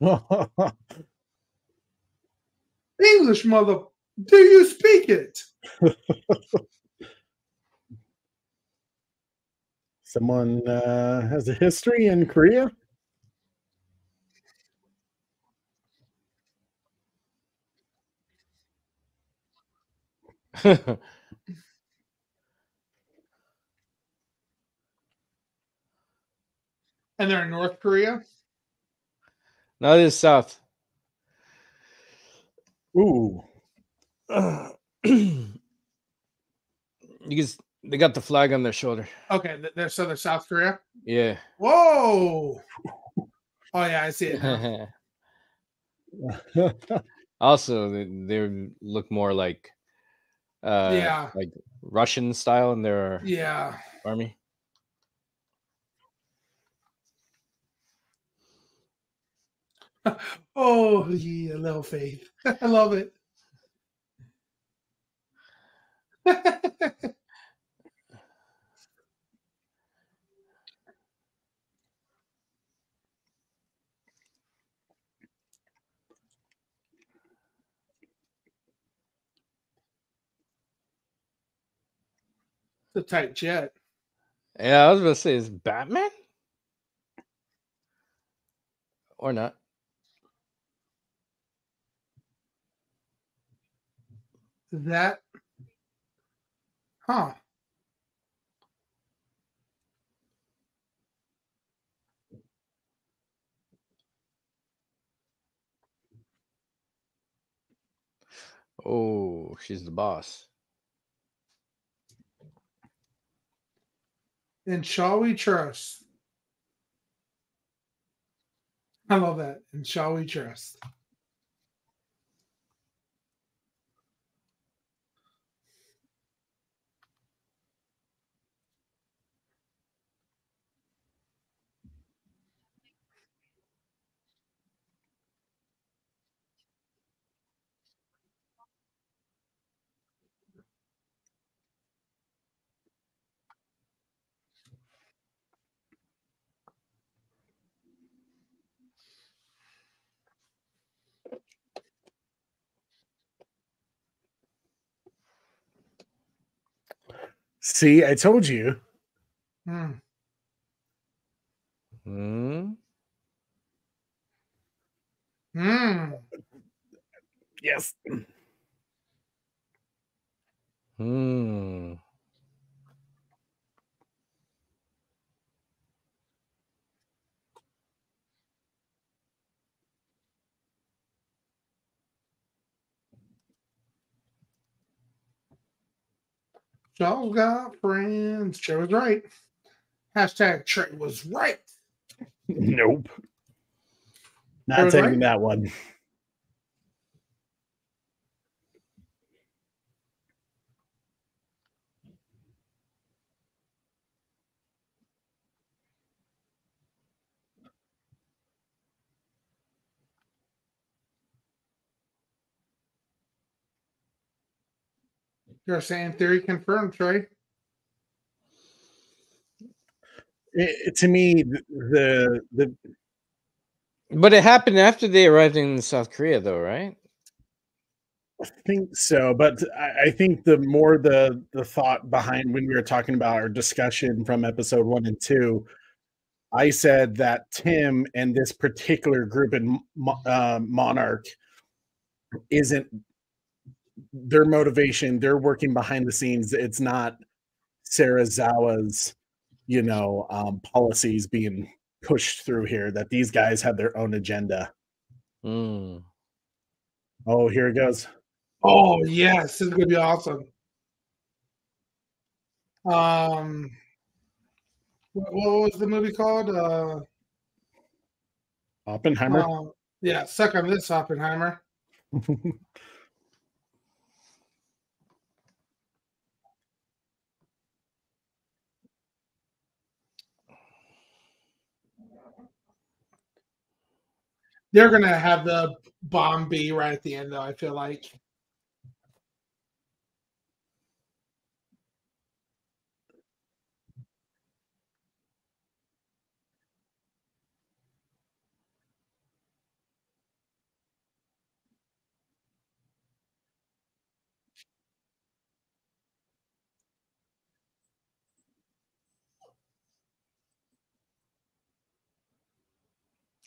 Ha ha ha. English, mother. Do you speak it? Someone uh, has a history in Korea. And they're in North Korea. no, this is South. Ooh, you they got the flag on their shoulder. Okay, they're so they're South Korea. Yeah. Whoa. Oh yeah, I see it. also, they, they look more like, uh, Yeah. like Russian style in their Yeah. army. Oh yeah, a little faith. I love it. the tight jet. Yeah, I was gonna say, is Batman or not? That, huh? Oh, she's the boss. And shall we trust? I love that. And shall we trust? See, I told you. Hmm. Hmm. Hmm. Yes. Hmm. Y'all got friends. Trey was right. Hashtag Trey was right. Nope. Not was taking right? that one. You're saying theory confirmed, Trey. It, it- to me, the the But it happened after they arrived in South Korea, though, right? I think so, but I, I think the more the the thought behind when we were talking about our discussion from episode one and two, I said that Tim and this particular group in uh, Monarch isn't their motivation. They're working behind the scenes. It's not Serizawa's, you know, um, policies being pushed through here. That these guys have their own agenda. Mm. Oh, here it goes. Oh yes, this is gonna be awesome. Um, what, what was the movie called? Uh, Oppenheimer. uh, yeah, suck on this, Oppenheimer. They're gonna have the bomb be right at the end, though. I feel like.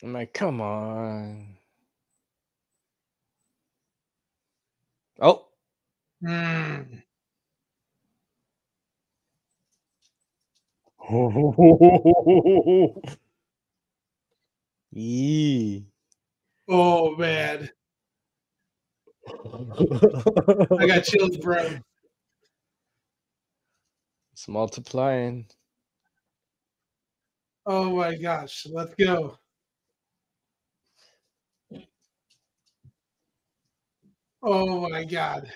I'm like, come on. Oh, Hmm. yee. Oh man, I got chills, bro. It's multiplying. Oh my gosh, let's go. Oh my god.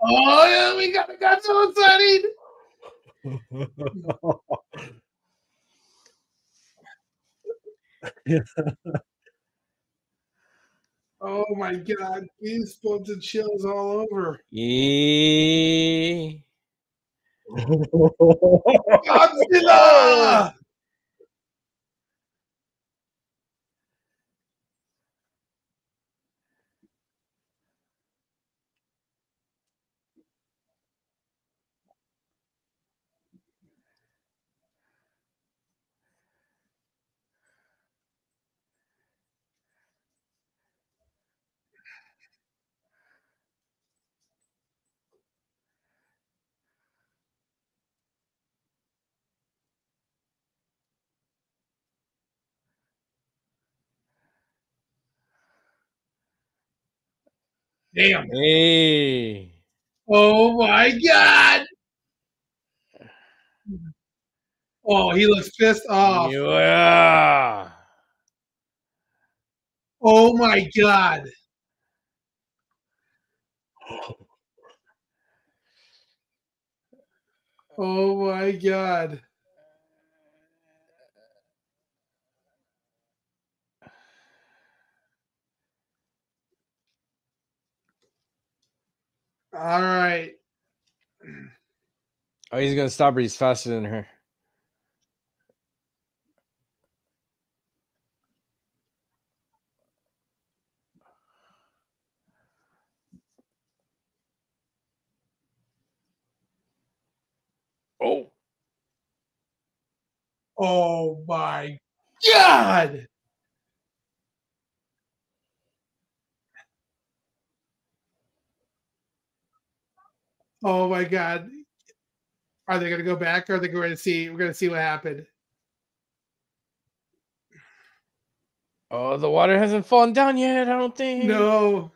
Oh yeah, we got got so excited. Oh my god, goosebumps and chills all over. Yee. Godzilla! Damn. Hey. Oh my god. Oh, he looks pissed off. Yeah. Oh my god. Oh my god. All right. Oh, he's gonna stop her. He's faster than her. Oh. Oh my god. Oh my god. Are they gonna go back or are they going to see we're gonna see what happened? Oh, the water hasn't fallen down yet. I don't think. No.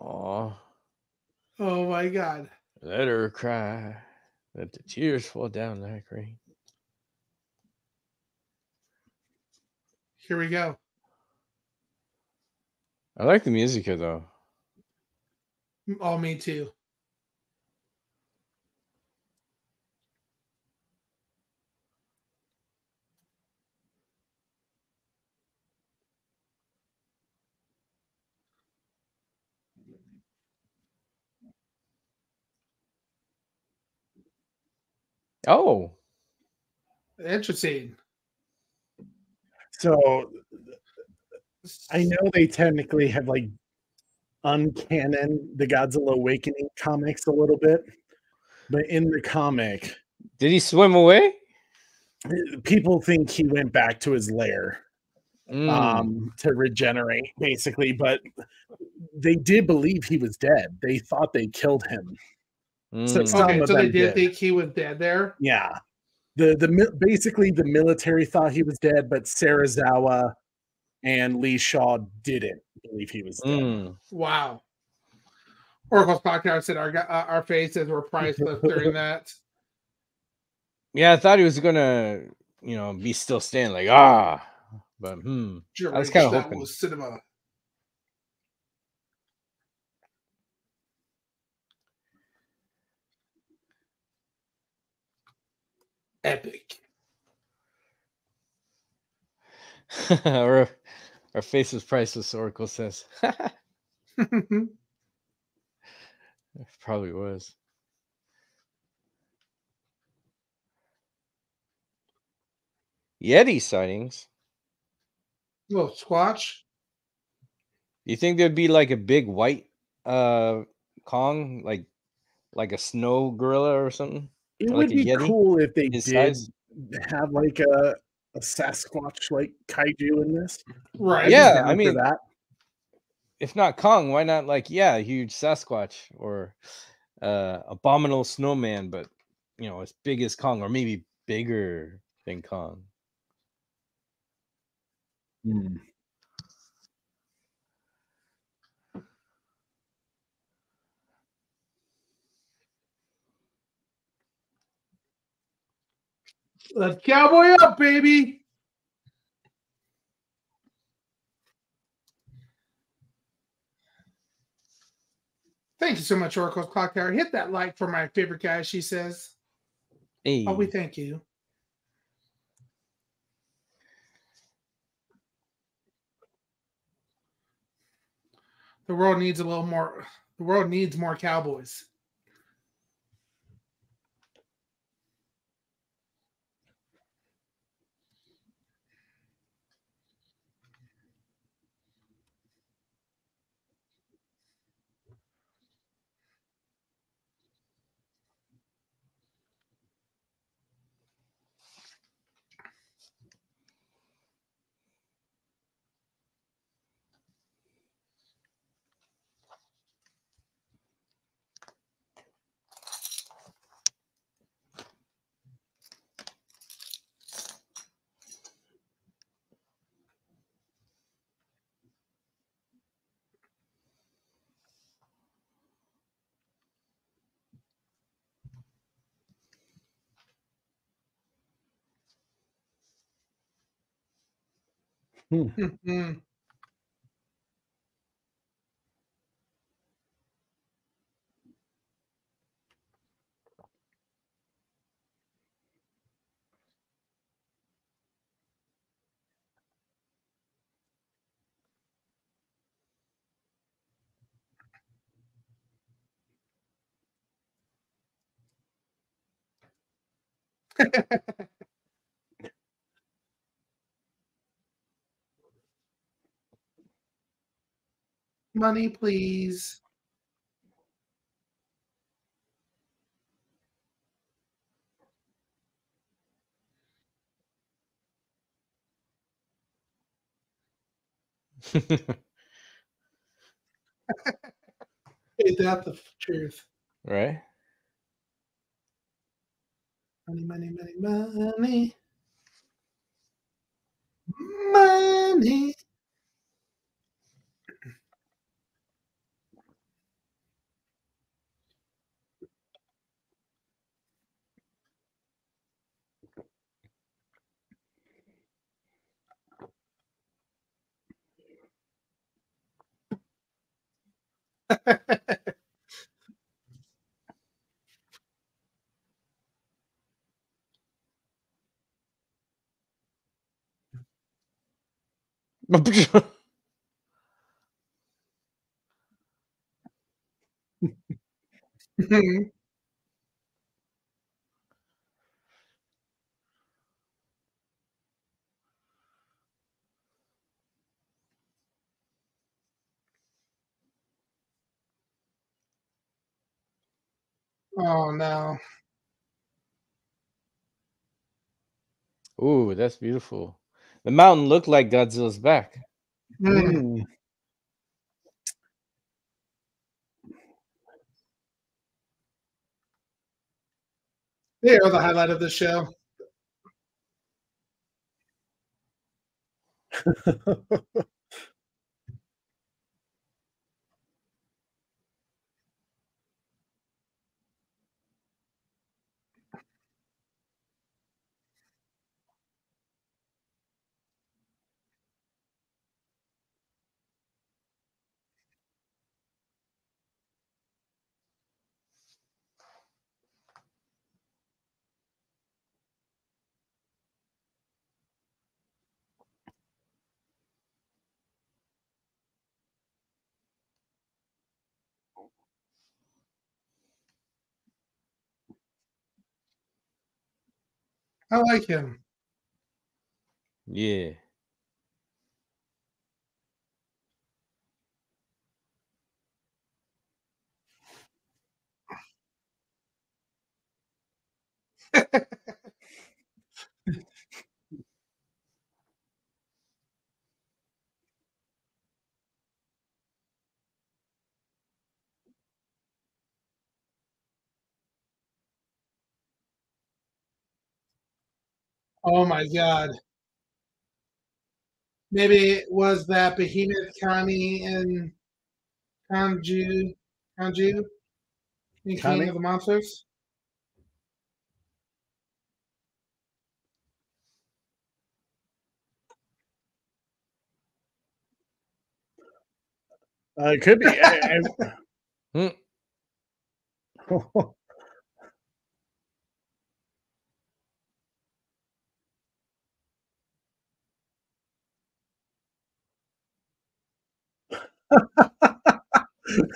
Oh, Oh my god. let her cry. Let the tears fall down like rain. Here we go. I like the music here though. Mm, oh, me too. Oh, Interesting. So I know they technically have like uncanon the Godzilla Awakening comics a little bit, but in the comic, did he swim away? people think he went back to his lair Mm. um, to regenerate, basically. But they did believe he was dead. They thought they killed him. so Mm. it's- Some Okay, of so they them did did. think he was dead there. Yeah. The the basically the military thought he was dead, but Serizawa and Lee Shaw didn't believe he was dead. Mm. Wow. Oracle's podcast said our uh, our faces were priceless during that. Yeah, I thought he was gonna, you know, be still standing like ah, but hmm. I was kinda That hoping. was cinema. Epic. our our face is priceless. Oracle says probably was. Yeti sightings. Little squatch. You think there'd be like a big white uh Kong, like like a snow gorilla or something? It Like would be Yeti? cool if they His did size? have like a, a Sasquatch like kaiju in this. Right. Yeah, I mean- that. If not Kong, why not like yeah, a huge Sasquatch or uh abominable snowman, but you know, as big as Kong or maybe bigger than Kong. Hmm. Let's cowboy up, baby. Thank you so much, Oracle's Clock Tower. Hit that like for my favorite guy, she says. Hey. Oh, we thank you. The world needs a little more. The world needs more cowboys. Mhm. Money, please. Ain't that the truth? right? Money, money, money, money. Money. Mm-hmm. Oh no. Ooh, that's beautiful. The mountain looked like Godzilla's back. Mm. They are the highlight of the show. I like him. Yeah. Oh my god. Maybe it was that Behemoth Kami and Kanju Kanju in King Kami? of the Monsters? Uh, it could be. I- Hmm. I-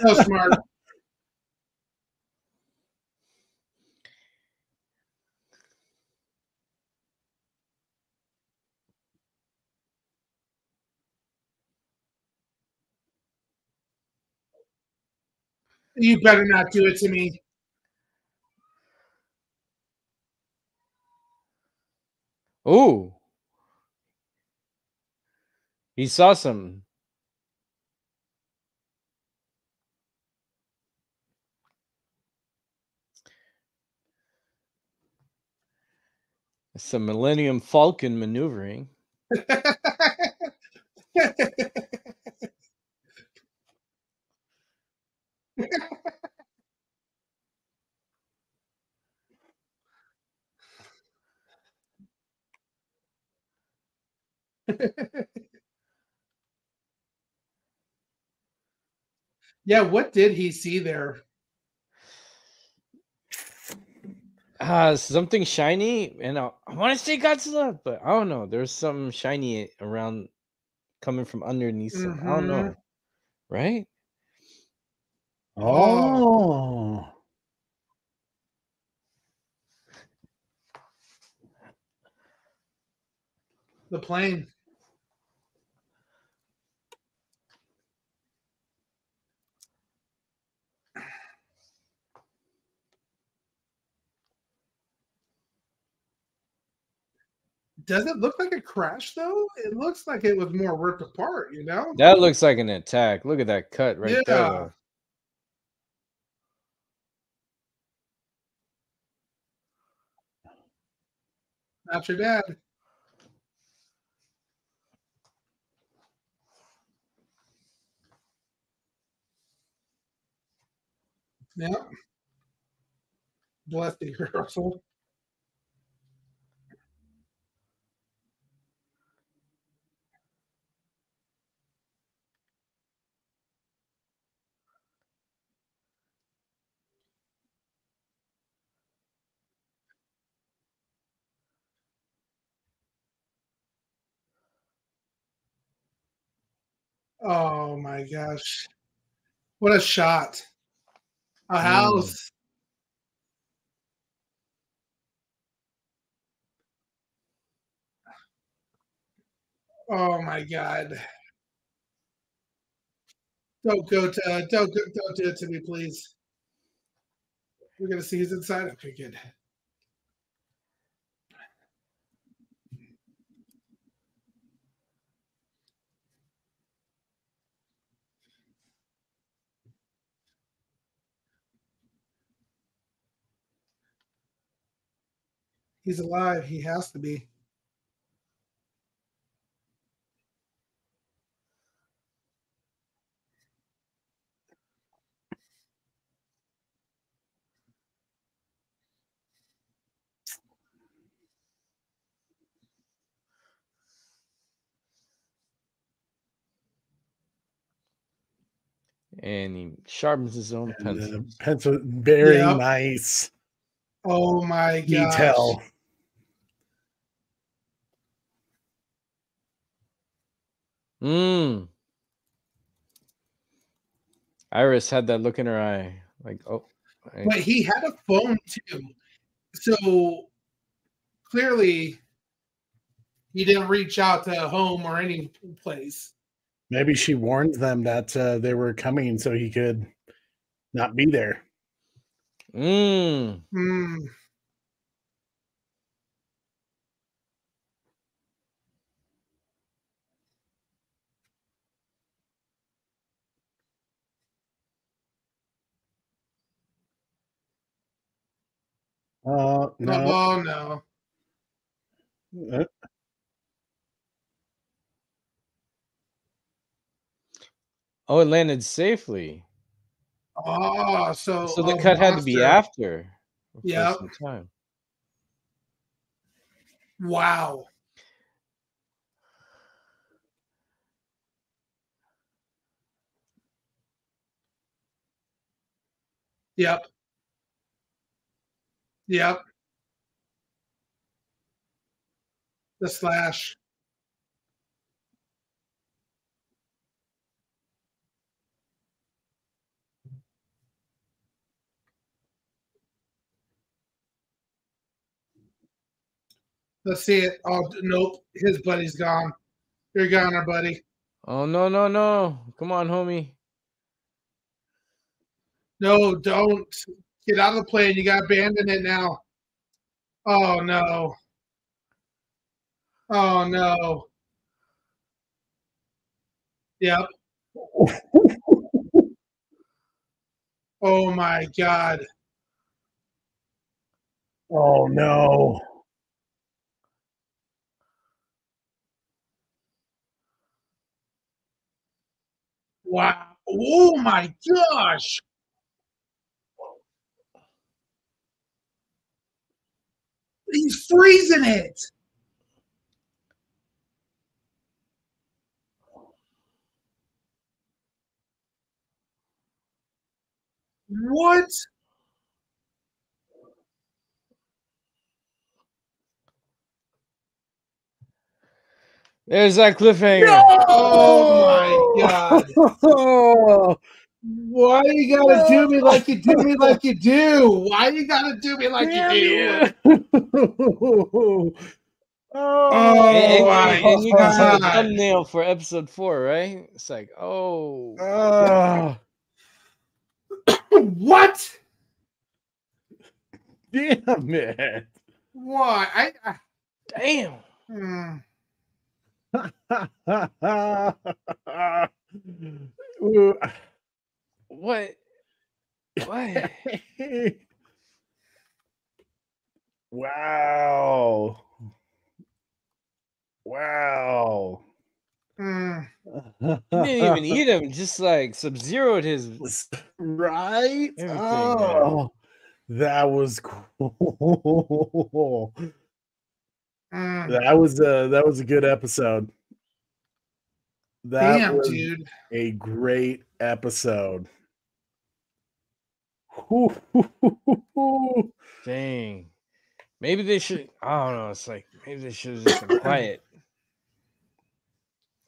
So smart. You better not do it to me. Ooh. He saw some. Some Millennium Falcon maneuvering. yeah, what did he see there? Ah, something shiny, and I, I want to say Godzilla, but I don't know. There's something shiny around coming from underneath. Some, I don't know, right? oh. The plane. Does it look like a crash though? It looks like it was more ripped apart, you know? That looks like an attack. Look at that cut right there. Yeah. though. Not your dad. Yeah. Bless you, Russell. Oh my gosh. What a shot. A mm. house. Oh my god. Don't go to don't go- don't do it to me, please. We're gonna see who's inside. Okay, good. He's alive. He has to be. And he sharpens his own And, pencil. pencil, very Yep. nice Oh my god. detail. Mm. Iris had that look in her eye, like, oh, I- But he had a phone too. So clearly he didn't reach out to home or any place. Maybe she warned them that uh, they were coming so he could not be there. mm. Hmm. Uh, no. Oh no. Uh, oh, it landed safely. Oh, so So the a cut had to be after. Yeah. Time. Wow. Yep. Yep. The slash. Let's see it. Oh nope, his buddy's gone. You're gone, our buddy. Oh no, no, no! Come on, homie. No, don't get out of the plane. You got to abandon it now. Oh no. Oh no. Yep. Oh my god. oh no. Wow. Oh my gosh. He's freezing it. What? There's that cliffhanger. Oh my god. Why you gotta do me like you do me like you do? Why you gotta do me like you do? oh, Oh, And, and- my and you can see the thumbnail for episode four, right? It's like, oh, oh, What? damn it. Why? I, I damn. hmm. Ooh. What? What? wow. Wow. Hmm. He didn't even eat him. Just like sub zeroed his. right? Everything, man. Oh, that was cool. Hmm. That was a that was a good episode. That Damn, was dude. a great episode. Dang. Maybe they should. I don't know. It's like maybe they should have just been quiet.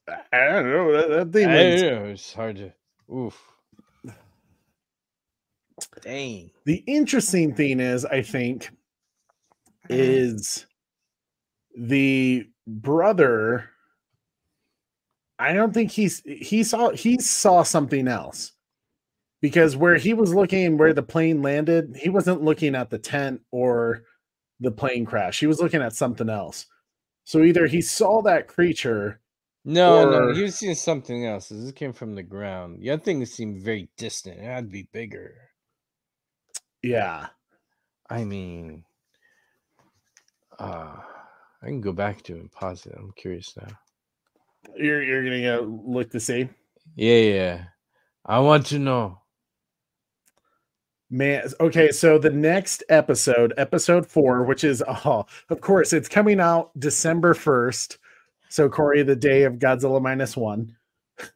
I don't know. That, that thing I was don't know. It's hard to. Oof. Dang. the interesting thing is, I think, is the brother. I don't think he's he saw he saw something else because where he was looking where the plane landed, he wasn't looking at the tent or the plane crash. He was looking at something else. So either he saw that creature. No, no, he was seeing something else. This came from the ground. The other thing seemed very distant. It had to be bigger. Yeah. I mean, uh, I can go back to it and pause it. I'm curious now. You're you're gonna go look to see. Yeah, yeah. I want to know. Man, okay, so the next episode, episode four, which is oh, of course, it's coming out December 1st. So Corey, the day of Godzilla minus one.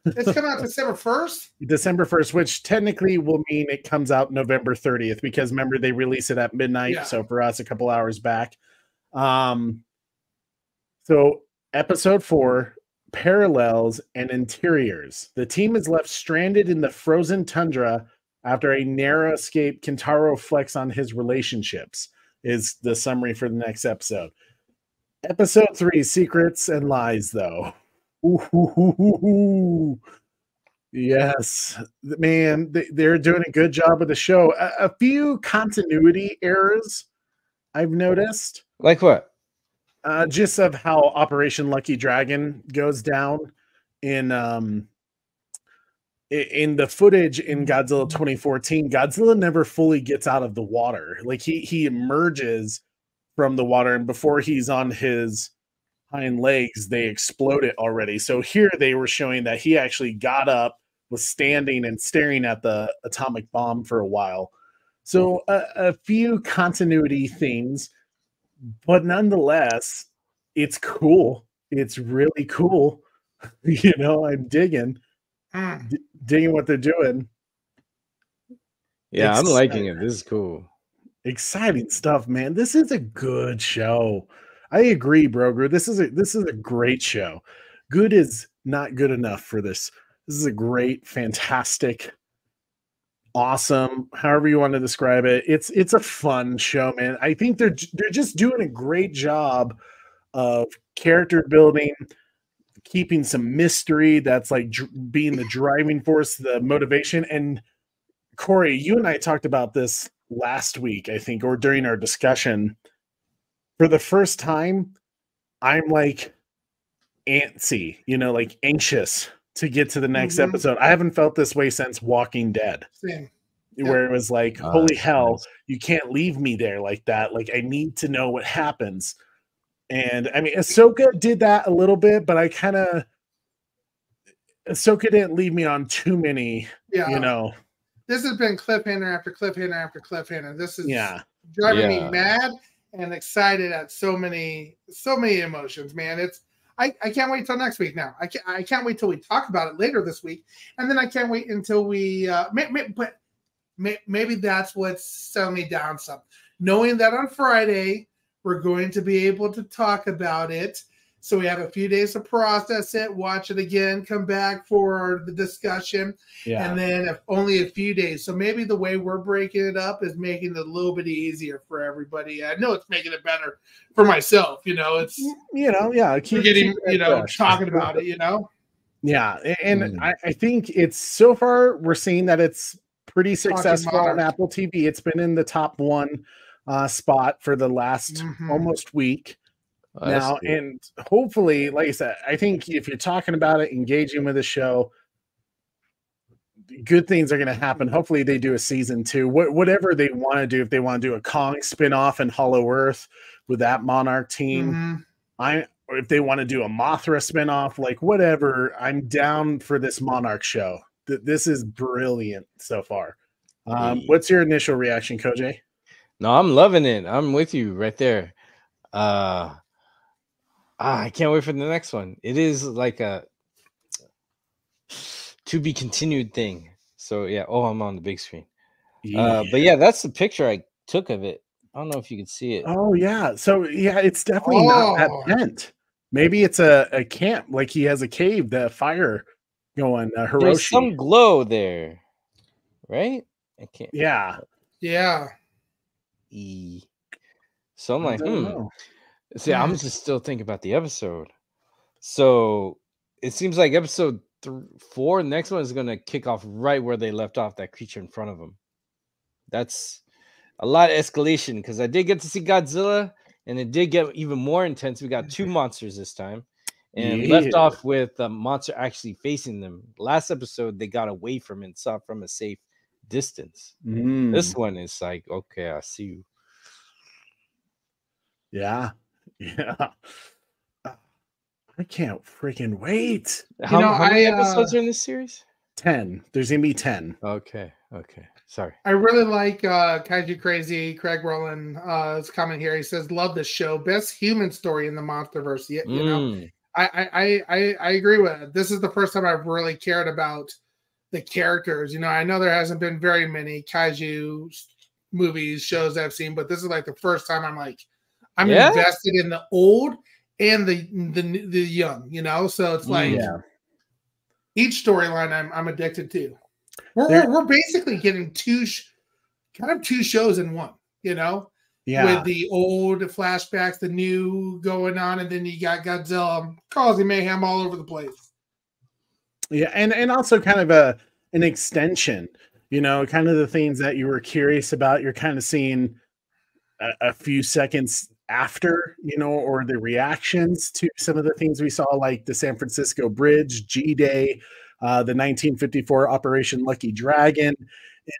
It's coming out December first. December 1st, which technically will mean it comes out November 30th because remember they release it at midnight. Yeah. So for us, a couple hours back. Um, so episode four parallels and interiors. The team is left stranded in the frozen tundra after a narrow escape. Kentaro flex on his relationships, is the summary for the next episode. Episode three Secrets and Lies, though. Ooh, Yes, man, they, they're doing a good job of the show. A, a few continuity errors I've noticed, Like what? uh, just of how Operation Lucky Dragon goes down in um in the footage in Godzilla 2014. Godzilla never fully gets out of the water. Like he he emerges from the water, and before he's on his hind legs, they explode it already. So here they were showing that he actually got up, was standing and staring at the atomic bomb for a while. So a, a few continuity things, but nonetheless, it's cool. It's really cool. you know, I'm digging, Mm. Digging what they're doing. Yeah, I'm liking it. This is cool. exciting stuff man. This is a good show. I agree broger this is a this is a great show. Good is not good enough for this. This is a great fantastic awesome however you want to describe it. It's it's a fun show man. I think they're they're just doing a great job of character building keeping some mystery that's like dr- being the driving force the motivation and Corey, you and I talked about this last week, I think, or during our discussion. For the first time, I'm like antsy, you know, like anxious to get to the next Mhm. episode. I haven't felt this way since Walking Dead, Same. where it was like, Ah, holy that's hell, nice. you can't leave me there like that. Like, I need to know what happens. And I mean, Ahsoka did that a little bit, but I kind of, Ahsoka didn't leave me on too many, Yeah. you know, This has been cliffhanger after cliffhanger after cliffhanger. This is yeah. driving Yeah. me mad and excited at so many so many emotions, man. It's I, I can't wait till next week now. I can't I can't wait till we talk about it later this week, and then I can't wait until we. Uh, may, may, but may, maybe that's what's selling me down some, knowing that on Friday we're going to be able to talk about it. So we have a few days to process it, watch it again, come back for the discussion Yeah. and then if only a few days. So maybe the way we're breaking it up is making it a little bit easier for everybody. I know it's making it better for myself. You know, it's you know, yeah, we're keep, getting keep you know fresh. talking about it. You know, Yeah, and Mm. I, I think it's so far we're seeing that it's pretty successful on Apple TV. It's been in the top one uh, spot for the last Mhm. almost week Oh, now, cool. and hopefully, like I said, I think if you're talking about it, engaging with the show, good things are going to happen. Hopefully, they do a season two, what, whatever they want to do. If they want to do a Kong spinoff and Hollow Earth with that Monarch team, Mhm. I or if they want to do a Mothra spinoff, like whatever, I'm down for this Monarch show. Th- This is brilliant so far. Um, what's your initial reaction, Koj? No, I'm loving it. I'm with you right there. Uh ah, I can't wait for the next one. It is like a to be continued thing. So yeah, oh, I'm on the big screen. Uh, but yeah, that's the picture I took of it. I don't know if you can see it. oh yeah, so yeah, it's definitely not that Oh. tent. Maybe it's a, a camp, like he has a cave, the fire going, uh, There's some glow there, right? I can't. yeah, yeah. E. So I'm like, hmm. know. See, I'm just still thinking about the episode. So it seems like episode th- four. The next one is gonna kick off right where they left off. That creature in front of them. That's a lot of escalation because I did get to see Godzilla, and it did get even more intense. We got two monsters this time, and left off with the monster actually facing them. Last episode, they got away from it, and saw from a safe distance. Mm, This one is like, okay, I see you. yeah, yeah. Uh, I can't freaking wait. How, know, how many I, uh, episodes are in this series? Ten. There's gonna be ten. Okay, okay. Sorry. I really like uh Kaiju Crazy, Craig Rowland, uh his comment here. He says, Love this show. Best human story in the monsterverse. You, you know, Mm, I, I I I I agree with it. This is the first time I've really cared about the characters. You know, I know there hasn't been very many kaiju movies, shows I've seen, but this is like the first time I'm like, I'm Yeah? invested in the old and the the the young. You know, so it's mm, like Yeah. each storyline I'm I'm addicted to. We're There- we're, we're basically getting two sh- kind of two shows in one. You know, Yeah. with the old flashbacks, the new going on, and then you got Godzilla causing mayhem all over the place. Yeah, and and also kind of a an extension, you know, kind of the things that you were curious about. You're kind of seeing a, a few seconds after, you know, or the reactions to some of the things we saw, like the San Francisco Bridge, G Day, uh, the 1954 Operation Lucky Dragon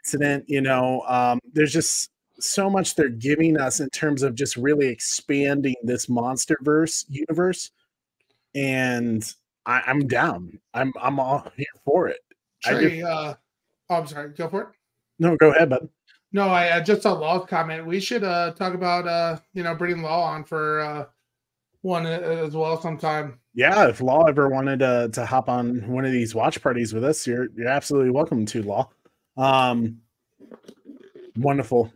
incident. You know, um, there's just so much they're giving us in terms of just really expanding this monsterverse universe and I, I'm down. I'm I'm all here for it. I Trey, uh, oh, I'm sorry, go for it. No, go ahead, bud. No, I uh, just saw Law's comment. We should uh, talk about uh, you know bringing Law on for uh, one uh, as well sometime. Yeah, if Law ever wanted to to hop on one of these watch parties with us, you're you're absolutely welcome to Law. Um, wonderful,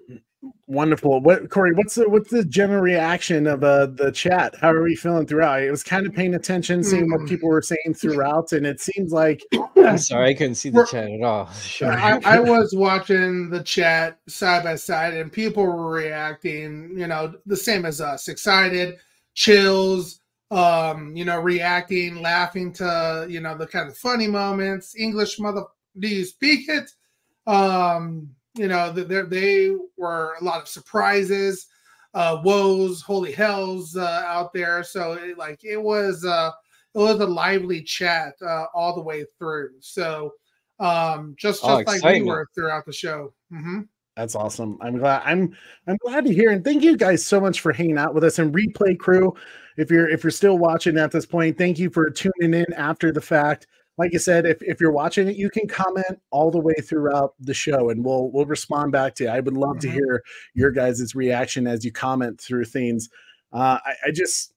wonderful. What Corey? What's the what's the general reaction of uh the chat? How are we feeling throughout? It was kind of paying attention, seeing what Mm. people were saying throughout, and it seems like I'm sorry, I couldn't see the chat at all. Sure. I, I was watching the chat side by side, and people were reacting, you know, the same as us, excited, chills, um, you know, reacting, laughing to, you know, the kind of funny moments. English mother, do you speak it? Um, you know, th- they were a lot of surprises, uh, woes, holy hells uh, out there. So, it, like, it was, uh, it was a lively chat uh, all the way through. So, um, just just Oh, like we were throughout the show. hmm That's awesome. I'm glad. I'm I'm glad to hear, and thank you guys so much for hanging out with us. And replay crew, if you're if you're still watching at this point, thank you for tuning in after the fact. Like I said, if, if you're watching it, you can comment all the way throughout the show, and we'll we'll respond back to you. I would love to Mhm. hear your guys' reaction as you comment through things. Uh, I, I just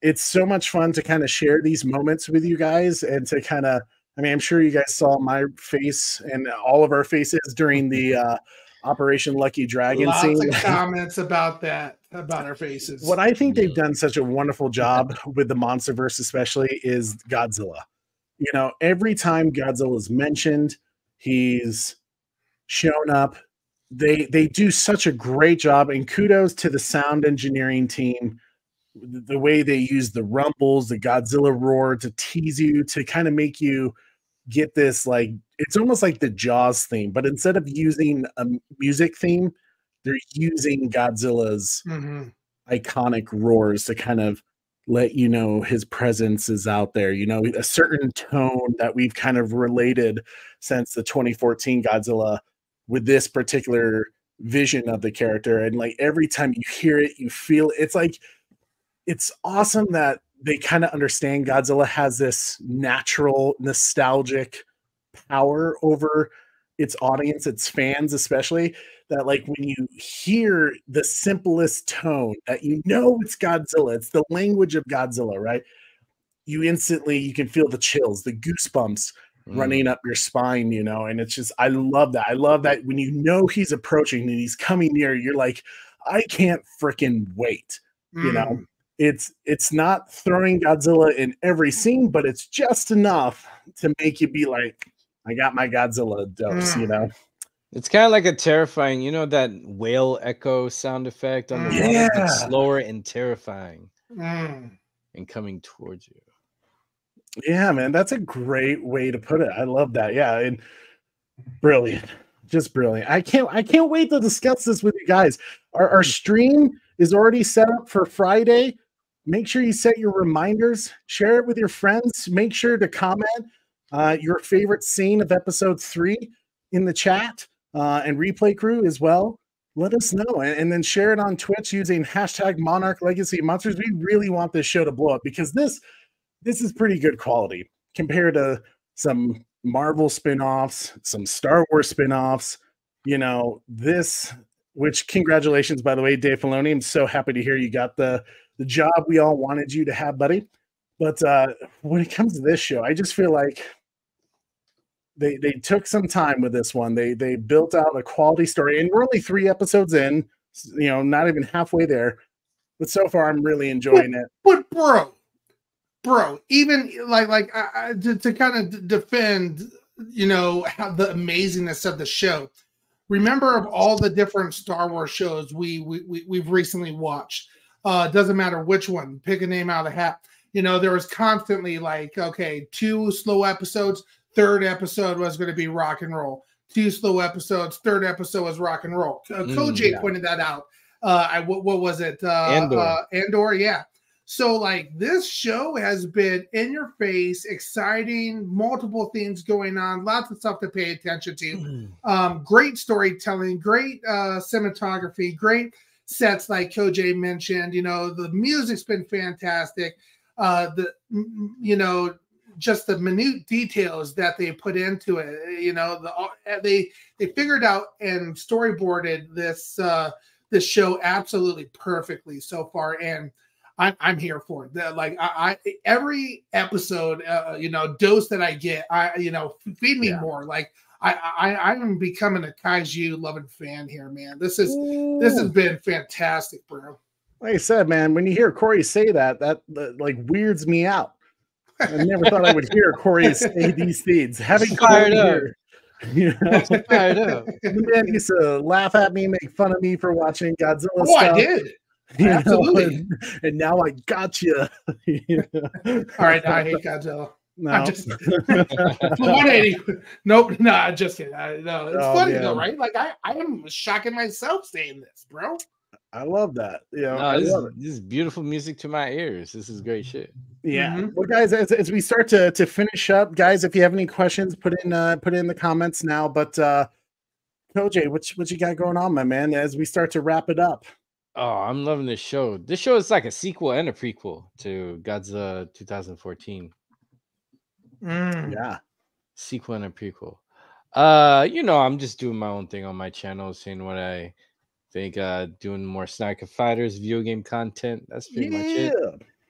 it's so much fun to kind of share these moments with you guys and to kind of I mean, I'm sure you guys saw my face and all of our faces during the uh, Operation Lucky Dragon Lots scene. of comments about that, about our faces. what I think they've done such a wonderful job with the MonsterVerse, especially, is Godzilla. You know, every time Godzilla is mentioned, he's shown up. They they do such a great job, and kudos to the sound engineering team. The way they use the rumbles, the Godzilla roar to tease you, to kind of make you get this like it's almost like the Jaws theme, but instead of using a music theme, they're using Godzilla's Mhm. iconic roars to kind of let you know his presence is out there. You know, a certain tone that we've kind of related since the 2014 Godzilla with this particular vision of the character. And like every time you hear it, you feel it's like it's awesome that they kind of understand Godzilla has this natural nostalgic power over its audience, its fans, especially that like when you hear the simplest tone that you know it's Godzilla, it's the language of Godzilla, right? You instantly you can feel the chills, the goosebumps Mm. running up your spine, you know, and it's just I love that. I love that when you know he's approaching and he's coming near, you're like, I can't freaking wait. You know, Mm. it's it's not throwing Godzilla in every scene, but it's just enough to make you be like, I got my Godzilla dose, you know. It's kind of like a terrifying, you know, that whale echo sound effect on the Mm. water, Yeah. slower and terrifying Mm. and coming towards you. Yeah, man, that's a great way to put it. I love that. Yeah, and brilliant, just brilliant. I can't, I can't wait to discuss this with you guys. Our, our stream is already set up for Friday. Make sure you set your reminders, share it with your friends. Make sure to comment uh, your favorite scene of episode three in the chat uh, and replay crew as well. Let us know and, and then share it on Twitch using hashtag Monarch Legacy Monsters. We really want this show to blow up because this this is pretty good quality compared to some Marvel spin-offs, some Star Wars spin-offs. You know, this which congratulations by the way, Dave Filoni. I'm so happy to hear you got the the job we all wanted you to have, buddy. But uh when it comes to this show, I just feel like they they took some time with this one. They they built out a quality story, and we're only three episodes in. You know, not even halfway there. But so far, I'm really enjoying but, it. But bro, bro, even like like I, I, to, to kind of defend, you know, how the amazingness of the show. Remember of all the different Star Wars shows we we, we we've recently watched. Uh, doesn't matter which one. Pick a name out of the hat. You know, there was constantly like, okay, two slow episodes, Third episode was going to be rock and roll. Two slow episodes. Third episode was rock and roll. Uh, Mm, Koj yeah. pointed that out. Uh, I what, what was it? Uh, Andor. Uh, Andor, yeah. So like this show has been in your face, exciting, multiple things going on, lots of stuff to pay attention to. Um, great storytelling, great uh, cinematography, great sets like Koj mentioned. You know, the music's been fantastic. Uh, the you know just the minute details that they put into it. You know, the uh, they they figured out and storyboarded this uh, this show absolutely perfectly so far, and I'm I'm here for it. The- like I, I every episode, uh, you know, dose that I get, I you know, feed me Yeah. more. Like I I I'm becoming a Kaiju loving fan here, man. This is this has been fantastic, bro. like I said, man. When you hear Corey say that, that, that like weirds me out. I never thought I would hear Corey say these things. Having Fired up. here, you know, Fired up. the man used to laugh at me, make fun of me for watching Godzilla Oh, stuff. I did. you know, Absolutely. and, and now I got you. All right, I hate Godzilla. no. I'm just 180. Nope, no, I'm just kidding. I, no, it's Oh, funny man. though, right? Like I, I am shocking myself saying this, bro. I love that. You know, No, I this, love is, it. this is beautiful music to my ears. This is great shit. Yeah. Mhm. Well, guys, as, as we start to to finish up, guys, if you have any questions, put in uh put in the comments now. But uh Koj, what you- what you got going on, my man? As we start to wrap it up. Oh, I'm loving this show. This show is like a sequel and a prequel to Godzilla 2014. Mm. Yeah. Sequel and a prequel. Uh, you know, I'm just doing my own thing on my channel, seeing what I think. Uh, doing more Sniper Fighters video game content. That's pretty much it.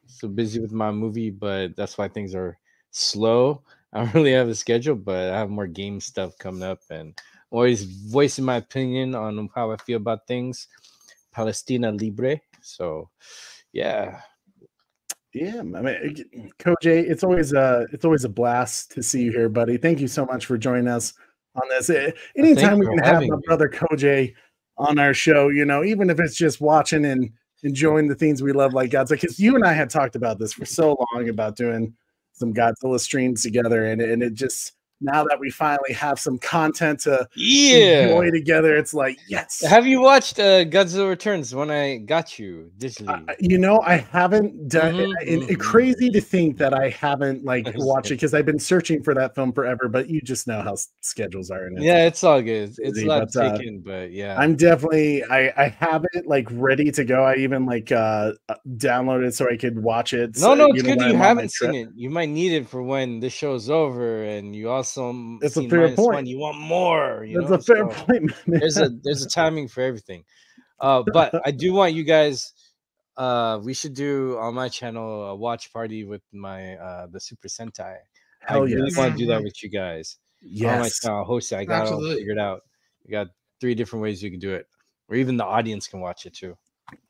So busy with my movie, but that's why things are slow. I don't really have a schedule, but I have more game stuff coming up, and always voicing my opinion on how I feel about things. Palestina Libre. So, yeah, Yeah, I mean, Koj, it's always a it's always a blast to see you here, buddy. Thank you so much for joining us on this. Anytime we can have my me. brother Koj on our show, you know, even if it's just watching and enjoying the things we love, like Godzilla. Because you and I had talked about this for so long about doing some Godzilla streams together, and and it just now that we finally have some content to yeah. enjoy together, it's like yes. Have you watched uh, Godzilla Returns when I got you digitally? I- you know, I haven't done. Mhm, and- and mhm. crazy to think that I haven't like watched it because I've been searching for that film forever. But you just know how schedules are. And it's- yeah, it's all good. It's busy, a lot but, uh, taken, but yeah. I'm definitely. I I have it like ready to go. I even like uh uh, downloaded so I could watch it. No, so, no, it's you good you I'm on my haven't seen it. You might need it for when the show's over, and you also m- It's a fair minus point. one. You want more. You That's know? a fair So point. man. there's a there's a timing for everything. Uh, but I do want you guys. Uh, we should do on my channel a watch party with my uh the Super Sentai. Hell I really want to do that with you guys. On my Yes. channel, host it. I got it all figured out. We got three different ways you can do it, or even the audience can watch it too.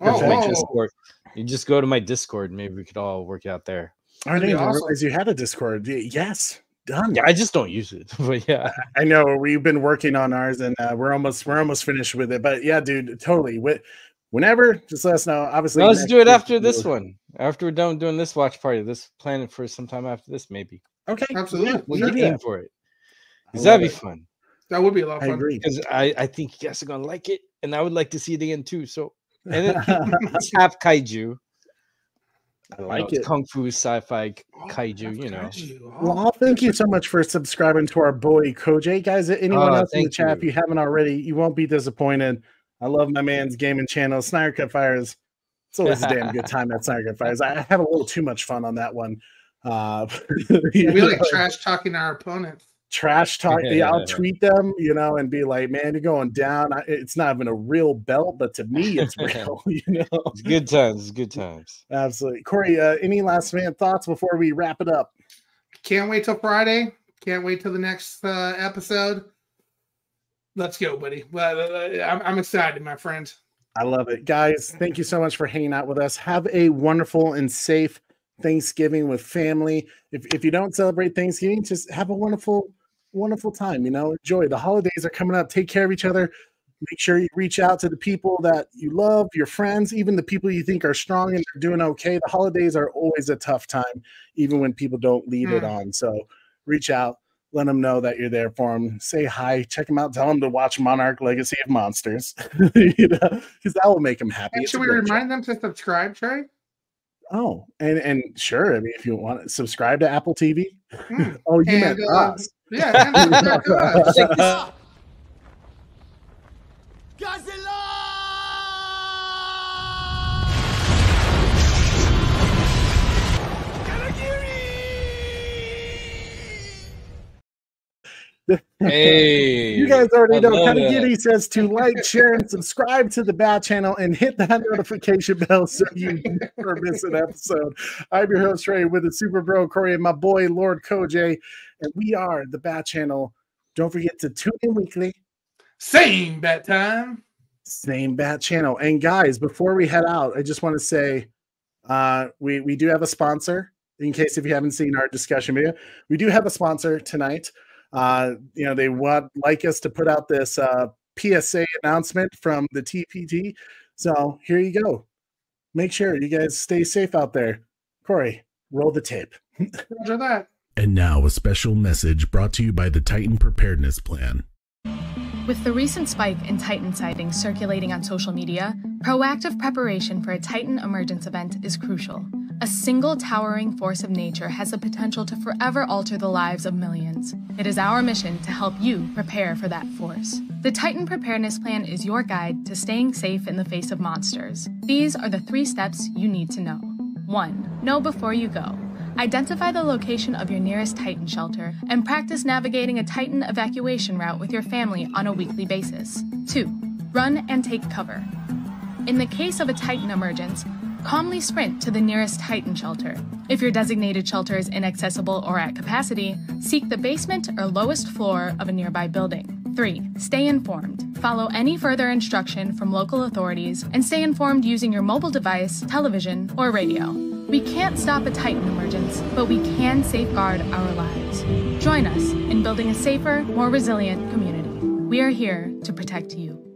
Oh, my oh. Discord. You just go to my Discord. Maybe we could all work it out there. I didn't even awesome. realize you had a Discord. Yes, done. Yeah, I just don't use it. But yeah, I know we've been working on ours and uh, we're almost we're almost finished with it. But yeah, dude, totally. With whenever, just let us know. Obviously, No, let's do it after this one. After we're done doing this watch party, this plan it for sometime after this, maybe. Okay, Absolutely. yeah, we We'll can get aim that. for it. Because that'd be it. fun. That would be a lot of I fun. agree. Because I, I think you guys are gonna like it, and I would like to see it again too. So and then it's half kaiju. I you know, like it. Kung fu sci-fi Oh, kaiju, you know. kaiju. Oh, Well, thank you so much for subscribing to our boy Koj. Guys, anyone Oh, else in the thank chat, if you. you haven't already, you won't be disappointed. I love my man's gaming channel, Snyder Cut Fires. It's always a damn good time at Snyder Cut Fires. I have a little too much fun on that one. Uh, we like know, trash talking our opponents. Trash talk. Yeah, I'll tweet them, you know, and be like, "Man, you're going down." I, it's not even a real belt, but to me, it's real. You know, It's good times. It's good times. absolutely. Corey, uh, any last minute thoughts before we wrap it up? Can't wait till Friday. Can't wait till the next uh, episode. Let's go, buddy. Well, uh, I'm, I'm excited, my friend. I love it. Guys, thank you so much for hanging out with us. Have a wonderful and safe Thanksgiving with family. If, if you don't celebrate Thanksgiving, just have a wonderful, wonderful time. You know, enjoy. The holidays are coming up. Take care of each other. Make sure you reach out to the people that you love, your friends, even the people you think are strong and they're doing okay. The holidays are always a tough time, even when people don't lead it Mm. on. So reach out, let them know that you're there for them. Say hi, check them out, tell them to watch Monarch Legacy of Monsters, you know, because that will make them happy. And should we remind them to subscribe, Trey? Oh, and and sure. I mean, if you want to subscribe to Apple TV. Hmm. Oh, you And, meant uh, us. Yeah, and Hey, You guys already I know. love Kind of that. Giddy says to like, share, and subscribe to the Bat Channel and hit that notification bell so you never miss an episode. I'm your host Ray with the Super Bro Corey and my boy Lord Koj, and we are the Bat Channel. Don't forget to tune in weekly. Same Bat time. Same Bat Channel. And guys, before we head out, I just want to say uh, we we do have a sponsor. In case if you haven't seen our discussion video, we do have a sponsor tonight. Uh, you know, they want like us to put out this uh, PSA announcement from the TPT. So here you go. Make sure you guys stay safe out there. Corey, roll the tape. Roger that. And now, a special message brought to you by the Titan Preparedness Plan. With the recent spike in Titan sightings circulating on social media, proactive preparation for a Titan emergence event is crucial. A single towering force of nature has the potential to forever alter the lives of millions. It is our mission to help you prepare for that force. The Titan Preparedness Plan is your guide to staying safe in the face of monsters. These are the three steps you need to know. 1. Know before you go. Identify the location of your nearest Titan shelter and practice navigating a Titan evacuation route with your family on a weekly basis. 2. Run and take cover. In the case of a Titan emergence, calmly sprint to the nearest Titan shelter. If your designated shelter is inaccessible or at capacity, seek the basement or lowest floor of a nearby building. 3. Stay informed. Follow any further instruction from local authorities and stay informed using your mobile device, television, or radio. We can't stop a Titan emergence, but we can safeguard our lives. Join us in building a safer, more resilient community. We are here to protect you.